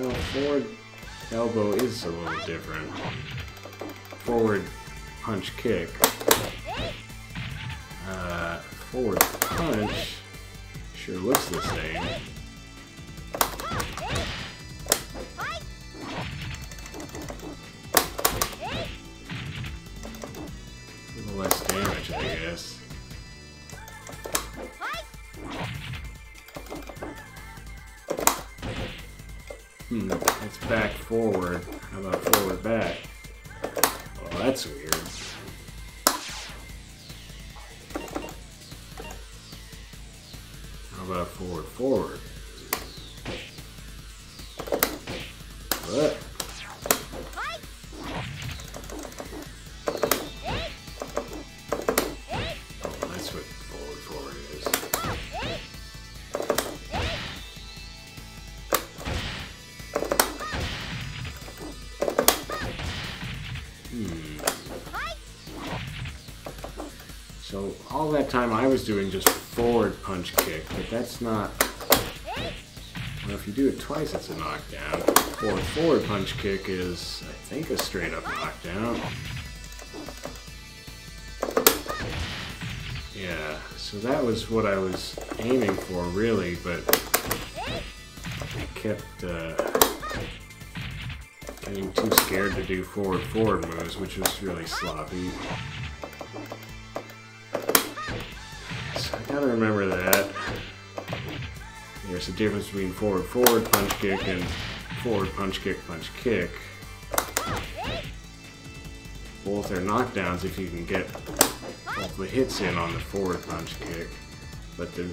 Well, forward elbow is a little different. Forward punch kick. Uh, forward punch all that time I was doing just forward punch kick, but that's not. Well, if you do it twice, it's a knockdown. Forward forward punch kick is, I think, a straight up knockdown. Yeah, so that was what I was aiming for, really, but I kept uh, getting too scared to do forward forward moves, which was really sloppy. Gotta remember that. There's a difference between forward forward punch kick and forward punch kick punch kick. Both are knockdowns if you can get the hits in on the forward punch kick. But the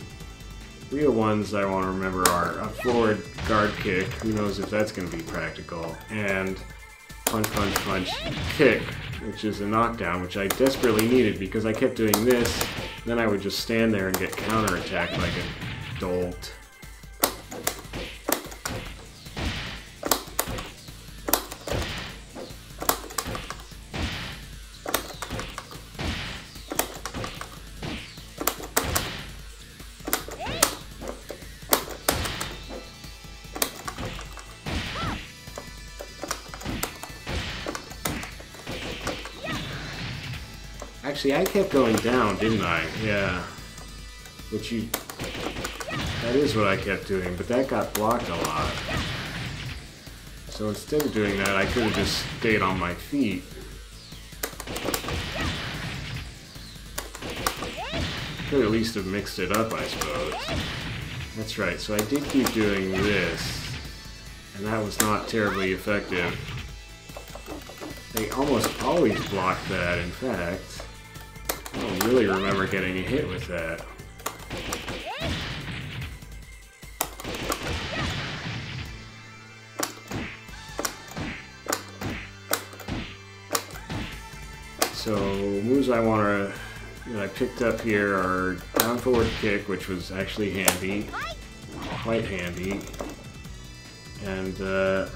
real ones I want to remember are a forward guard kick, who knows if that's going to be practical, and punch punch punch kick, which is a knockdown, which I desperately needed because I kept doing this, then I would just stand there and get counterattacked like a dolt. Actually, I kept going down, didn't I? Yeah. Which you That is what I kept doing, but that got blocked a lot. So instead of doing that, I could have just stayed on my feet. Could at least have mixed it up, I suppose. That's right, so I did keep doing this, and that was not terribly effective. They almost always block that, in fact. I don't really remember getting a hit with that. So moves I want to that I picked up here are down forward kick, which was actually handy, quite handy, and uh,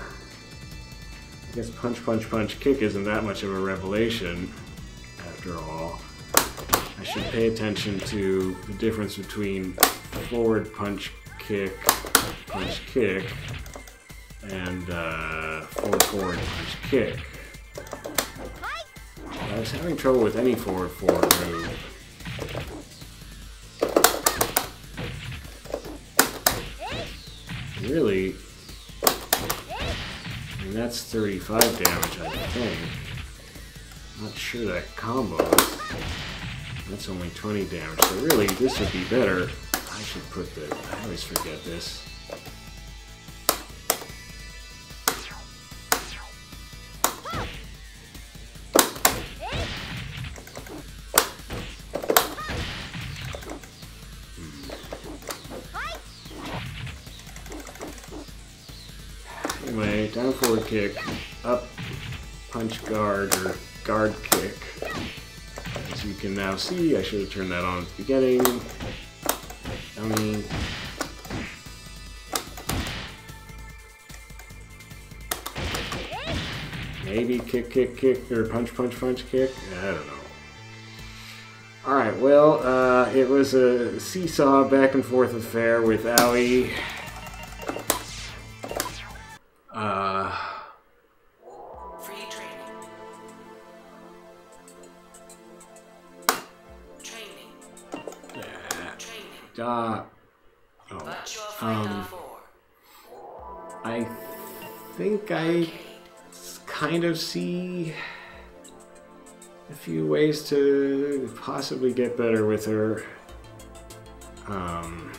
I guess punch, punch, punch, kick isn't that much of a revelation after all. I should pay attention to the difference between forward punch, kick, punch, kick, and uh, forward, forward, punch, kick. I was having trouble with any forward forward move. Really, mean, that's 35 damage, I think. Not sure that combo. That's only 20 damage, so really, this would be better. I should put the... I always forget this. Hmm. Anyway, down forward kick, up punch guard or guard kick. You can now see, I should have turned that on at the beginning. I mean... Maybe kick, kick, kick, or punch, punch, punch, kick. I don't know. Alright, well, uh, it was a seesaw back and forth affair with Aoi. I kind of see a few ways to possibly get better with her. Um,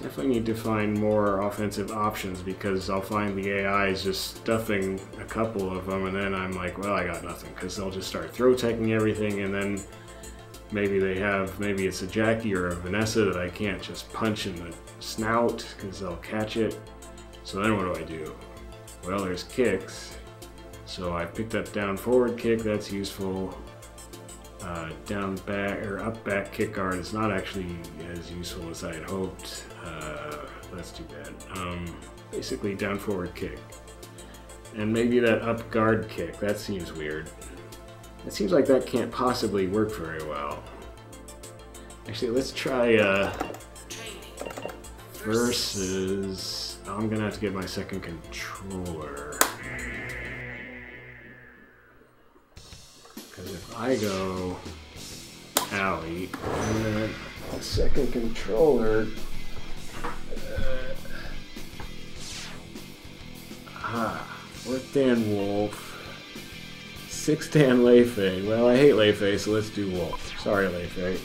definitely need to find more offensive options because I'll find the AI is just stuffing a couple of them, and then I'm like, well, I got nothing because they'll just start throw teching everything, and then maybe they have maybe it's a Jacky or a Vanessa that I can't just punch in the snout because they'll catch it. So then what do I do? Well, there's kicks. So I picked up down forward kick, that's useful. Uh, down back or up back kick guard is not actually as useful as I had hoped. Uh, that's too bad. Um, basically, down forward kick. And maybe that up guard kick, that seems weird. It seems like that can't possibly work very well. Actually, let's try uh, versus. I'm gonna have to get my second controller. Because if I go alley, and then the second controller. Uh, ah, fourth Dan Wolf. Six Dan Leifei. Well, I hate Leifei, so let's do Wolf. Sorry, Leifei.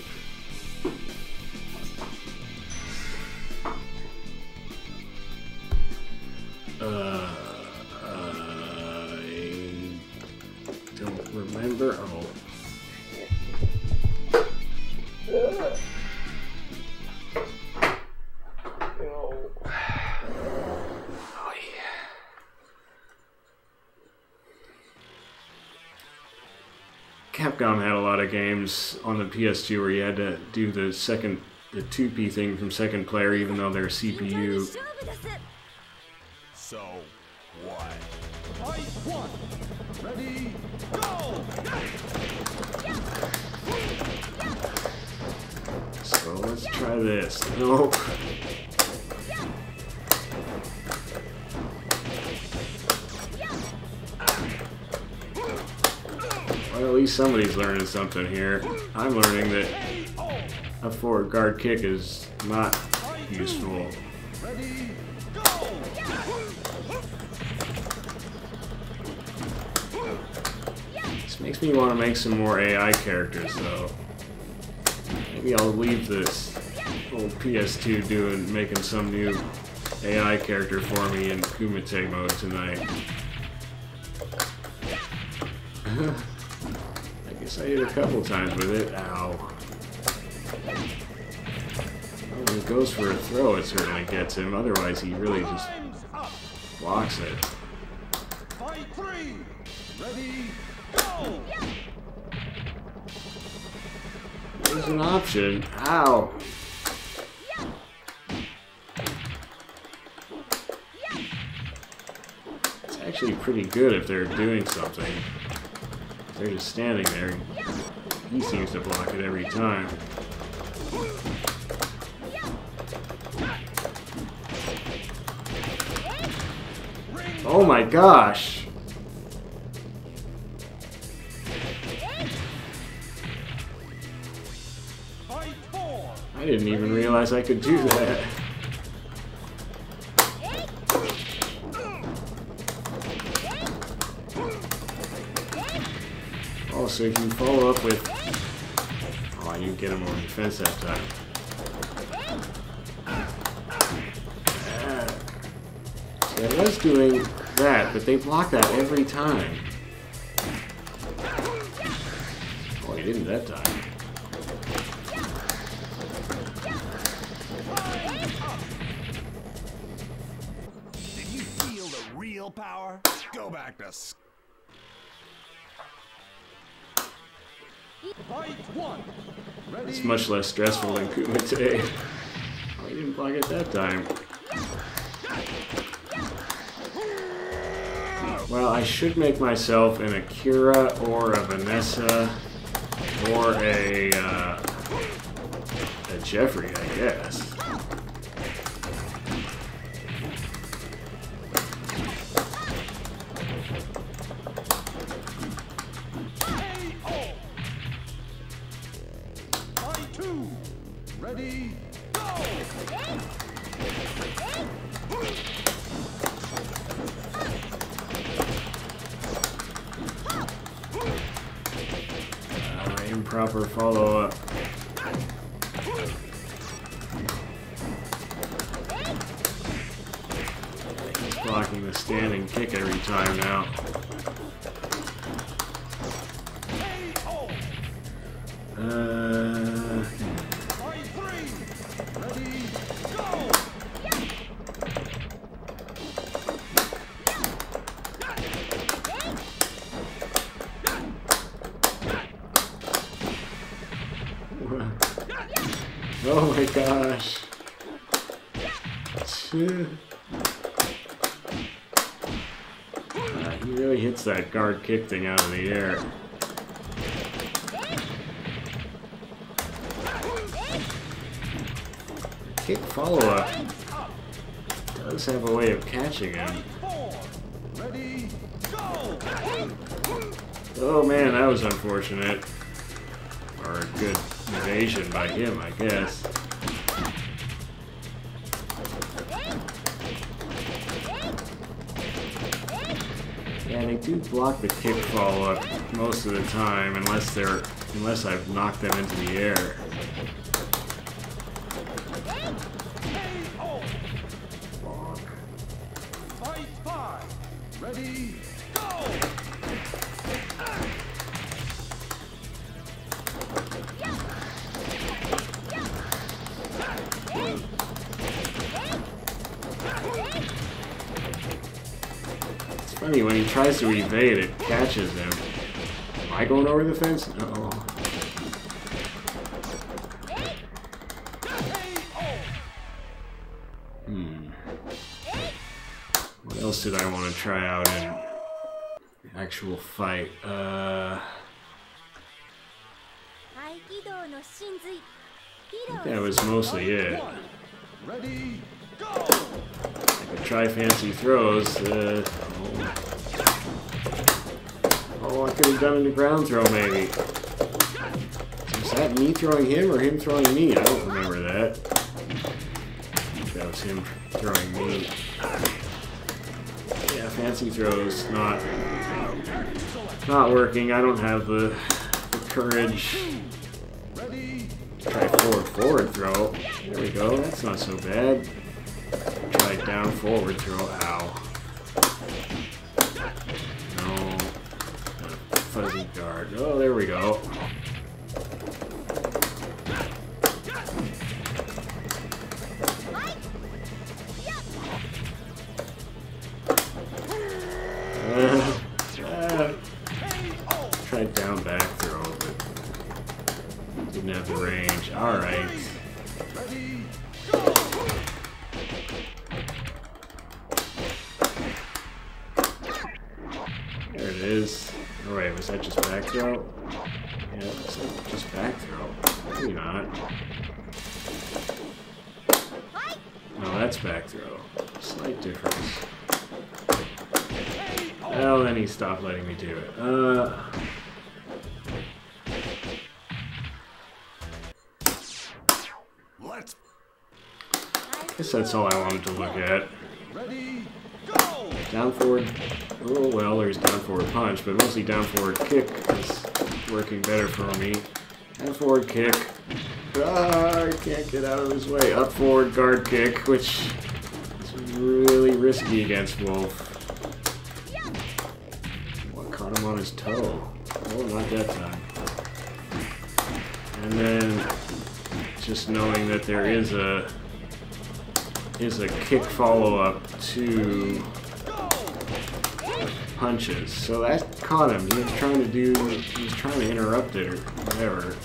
games on the PS2 where you had to do the second, the 2P thing from second player, even though they're CPU. So what? Fight one. Ready, go! So let's try this. Nope. Oh. Least somebody's learning something here. I'm learning that a forward guard kick is not useful. This makes me want to make some more AI characters, though. Maybe I'll leave this old PS2 doing making some new AI character for me in Kumite mode tonight. I hit a couple times with it. Ow. Well, when it goes for a throw, it certainly gets him. Otherwise, he really just blocks it. Fight three. Ready, go! There's an option. Ow. It's actually pretty good if they're doing something. They're just standing there. He seems to block it every time. Oh my gosh! I didn't even realize I could do that. So if you follow up with... Oh, I didn't get him on defense that time. See, I was doing that, but they block that every time. Oh, he didn't that time. Did you feel the real power? Go back to. It's much less stressful than Kumite. Oh, he didn't block it that time. Well, I should make myself an Akira or a Vanessa or a, uh, a Jeffry, I guess. Guard kick thing out of the air. Kick follow-up does have a way of catching him. Oh man, that was unfortunate. Or a good evasion by him, I guess. Block the kick follow-up most of the time, unless they're unless I've knocked them into the air. to evade, it catches him. Am I going over the fence? No. Hmm. What else did I want to try out in actual fight? Uh... that was mostly it. Ready, go! I could try fancy throws. Uh, have done a ground throw maybe. Is that me throwing him or him throwing me? I don't remember that. That was him throwing me. Yeah, fancy throws not not working. I don't have the, the courage. Try forward forward throw. There we go. That's not so bad. Try down forward throw. Ow. Guard. Oh, there we go. Well, then he stopped letting me do it. Uh, Let's guess that's all I wanted to look at. ready, go! Down forward. Oh well, there's down forward punch, but mostly down forward kick is working better for me. Down forward kick. Ah, I can't get out of his way. Up forward guard kick, which is really risky against Wolf. Him on his toe? Oh, not that time. And then just knowing that there is a is a kick follow up to punches. So that caught him. He was trying to do he was trying to interrupt it or whatever.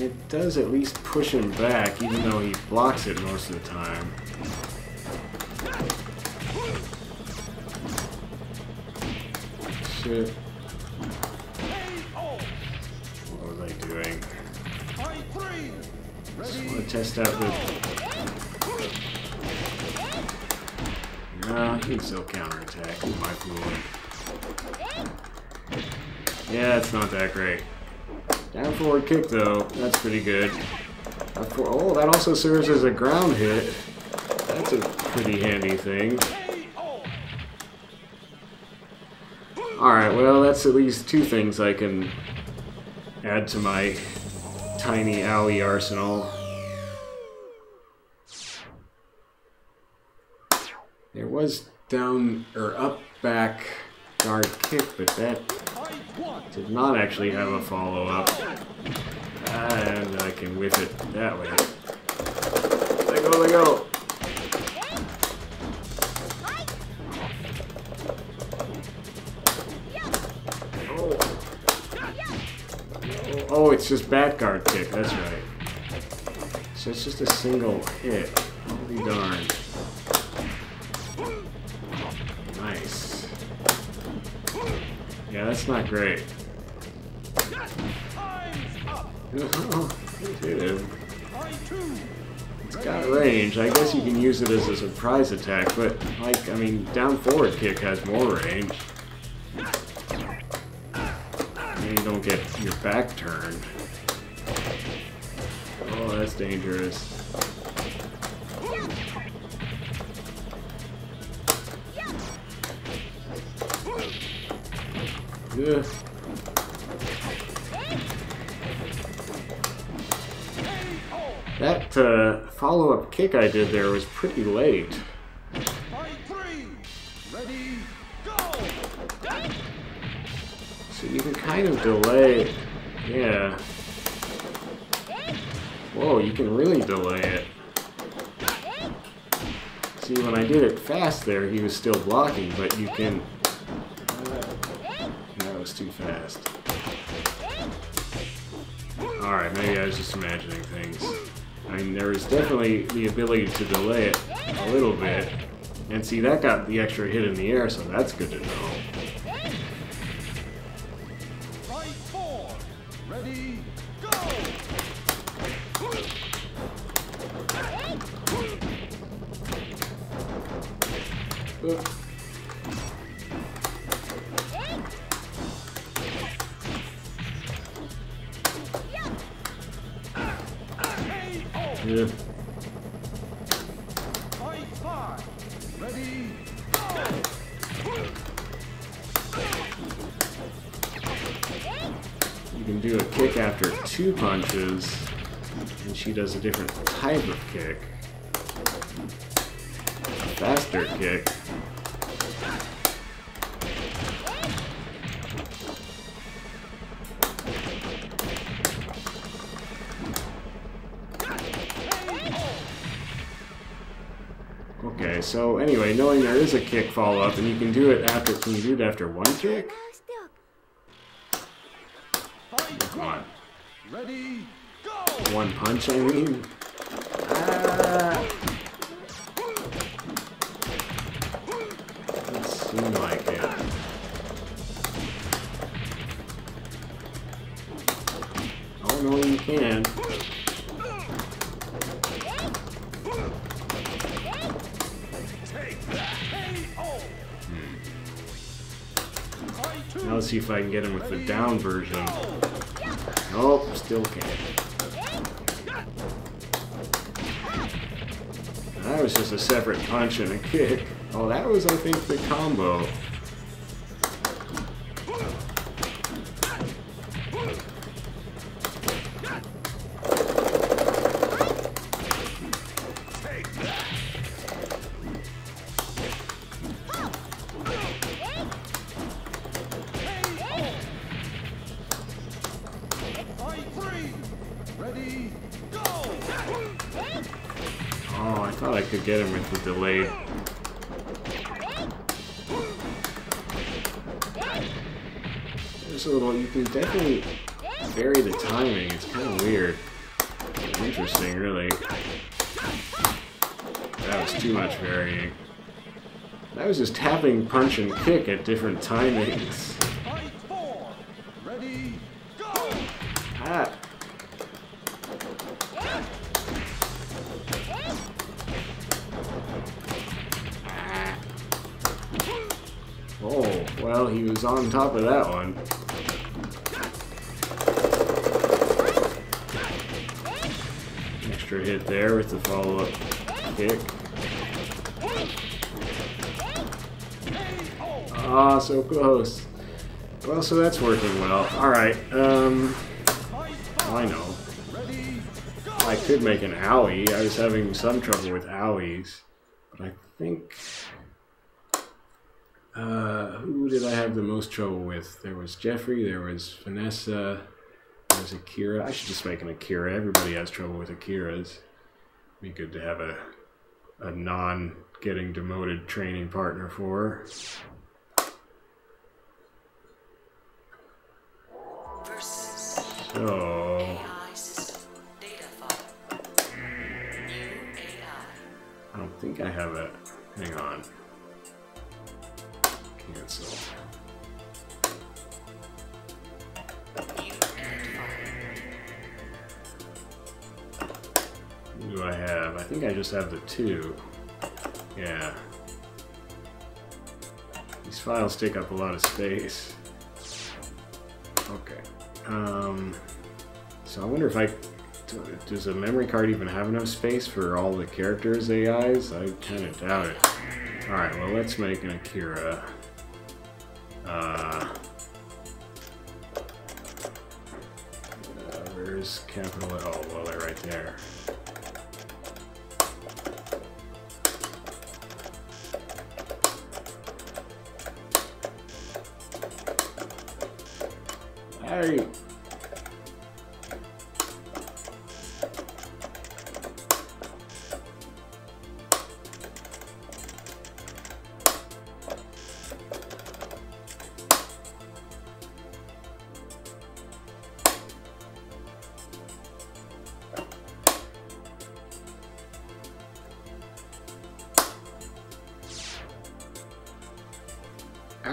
It does at least push him back, even though he blocks it most of the time. Shit. What was I doing? Just want to test out the. No, he can still counterattack. I fooling? Yeah, it's not that great. Down forward kick though, that's pretty good. Oh, that also serves as a ground hit. That's a pretty handy thing. Alright, well, that's at least two things I can add to my tiny owie arsenal. There was down or up back guard kick, but that did not actually have a follow up. And I can whiff it that way. Let go, let go. Oh. Oh, it's just bat guard kick, that's right. So it's just a single hit. I'll be that's not great. time's up, Hit him. fight two, It's got range. I guess you can use it as a surprise attack, but like, I mean, down forward kick has more range. And you don't get your back turned. Oh, that's dangerous. That uh, follow-up kick I did there was pretty late. So you can kind of delay. Yeah. Whoa, you can really delay it. See, when I did it fast there, he was still blocking, but you can. Fast. Alright, maybe I was just imagining things. I mean, there was definitely the ability to delay it a little bit. And see, that got the extra hit in the air, so that's good to know. kick follow up, and you can do it after. Can you do it after one kick? Fight one. Ready, go. One punch, I mean. If I can get him with the down version. Nope, still can't. That was just a separate punch and a kick. Oh, that was, I think, the combo. Get him with the delay. There's a little, you can definitely vary the timing. It's kind of weird. Interesting, really. That was too much varying. That was just tapping punch and kick at different timings. On top of that one. Extra hit there with the follow-up kick. Ah, so close. Well, so that's working well. Alright, um, I know. I could make an owie. I was having some trouble with owies. But I think... Uh, who did I have the most trouble with? There was Jeffry, there was Vanessa, there was Akira. I should just make an Akira. Everybody has trouble with Akiras. Be good to have a, a non-getting demoted training partner for. So... I don't think I have it. Hang on. Cancel. Do I have? I think I just have the two. Yeah. These files take up a lot of space. Okay. Um, so I wonder if I... Does a memory card even have enough space for all the characters' AIs? I kind of doubt it. Alright, well let's make an Akira. Uh, uh, where's capital? Oh, well, they're right there. I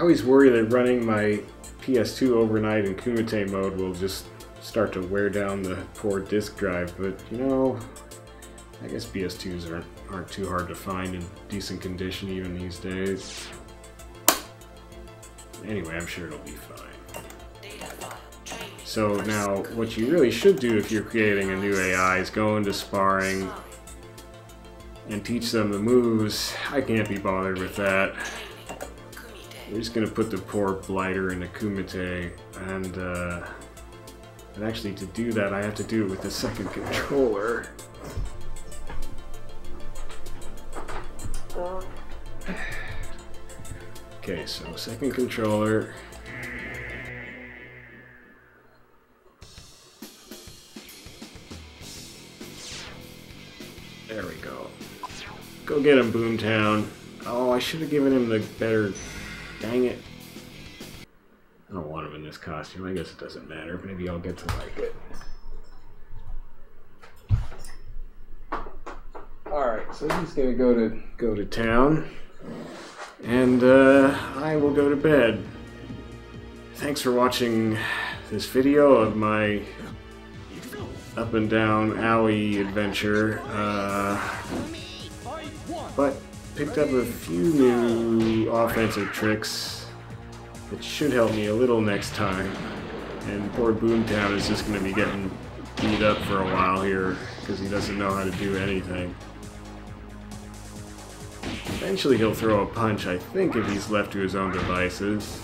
always worry that running my PS2 overnight in Kumite mode will just start to wear down the poor disk drive, but you know, I guess PS2s aren't, aren't too hard to find in decent condition even these days. Anyway, I'm sure it'll be fine. So now, what you really should do if you're creating a new AI is go into sparring and teach them the moves. I can't be bothered with that. We're just gonna put the poor blighter into Kumite, and uh, and actually to do that, I have to do it with the second controller. Okay, so second controller. There we go. Go get him, Boomtown. Oh, I should have given him the better. Dang it. I don't want him in this costume. I guess it doesn't matter. Maybe I'll get to like it. Alright, so he's gonna go to go to town. And uh, I will go to bed. Thanks for watching this video of my up and down alley adventure. Uh, picked up a few new offensive tricks that should help me a little next time. And poor Boomtown is just going to be getting beat up for a while here because he doesn't know how to do anything. Eventually he'll throw a punch, I think, if he's left to his own devices.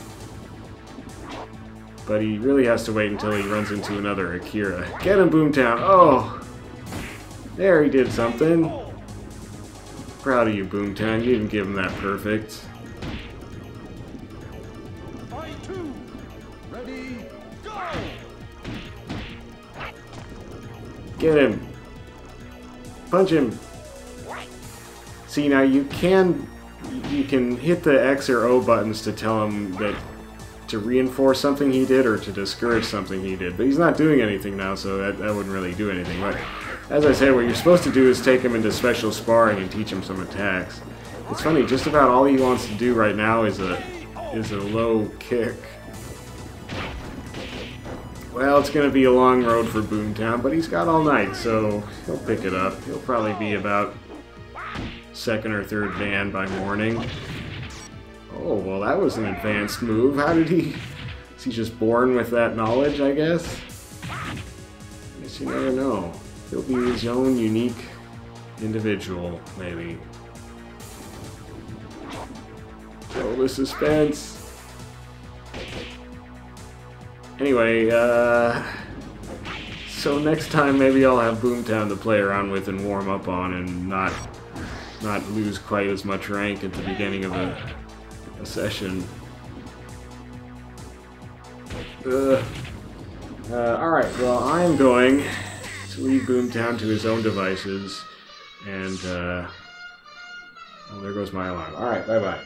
But he really has to wait until he runs into another Akira. Get him, Boomtown! Oh! There, he did something. Proud of you, Boomtown. You didn't give him that perfect. Ready. Get him. Punch him. See now you can you can hit the X or O buttons to tell him that to reinforce something he did or to discourage something he did, but he's not doing anything now, so that, that wouldn't really do anything. But as I said, what you're supposed to do is take him into special sparring and teach him some attacks. It's funny, just about all he wants to do right now is a is a low kick. Well, it's going to be a long road for Boomtown, but he's got all night, so he'll pick it up. He'll probably be about second or third dan by morning. Oh, well, that was an advanced move. How did he... Is he just born with that knowledge, I guess? Guess you never know. He'll be his own unique individual, maybe. All the suspense. Anyway, uh... So next time maybe I'll have Boomtown to play around with and warm up on and not not lose quite as much rank at the beginning of a, a session. Uh, uh, Alright, well I'm going to leave Boomtown to his own devices and uh, well, there goes my alarm. Alright, bye bye.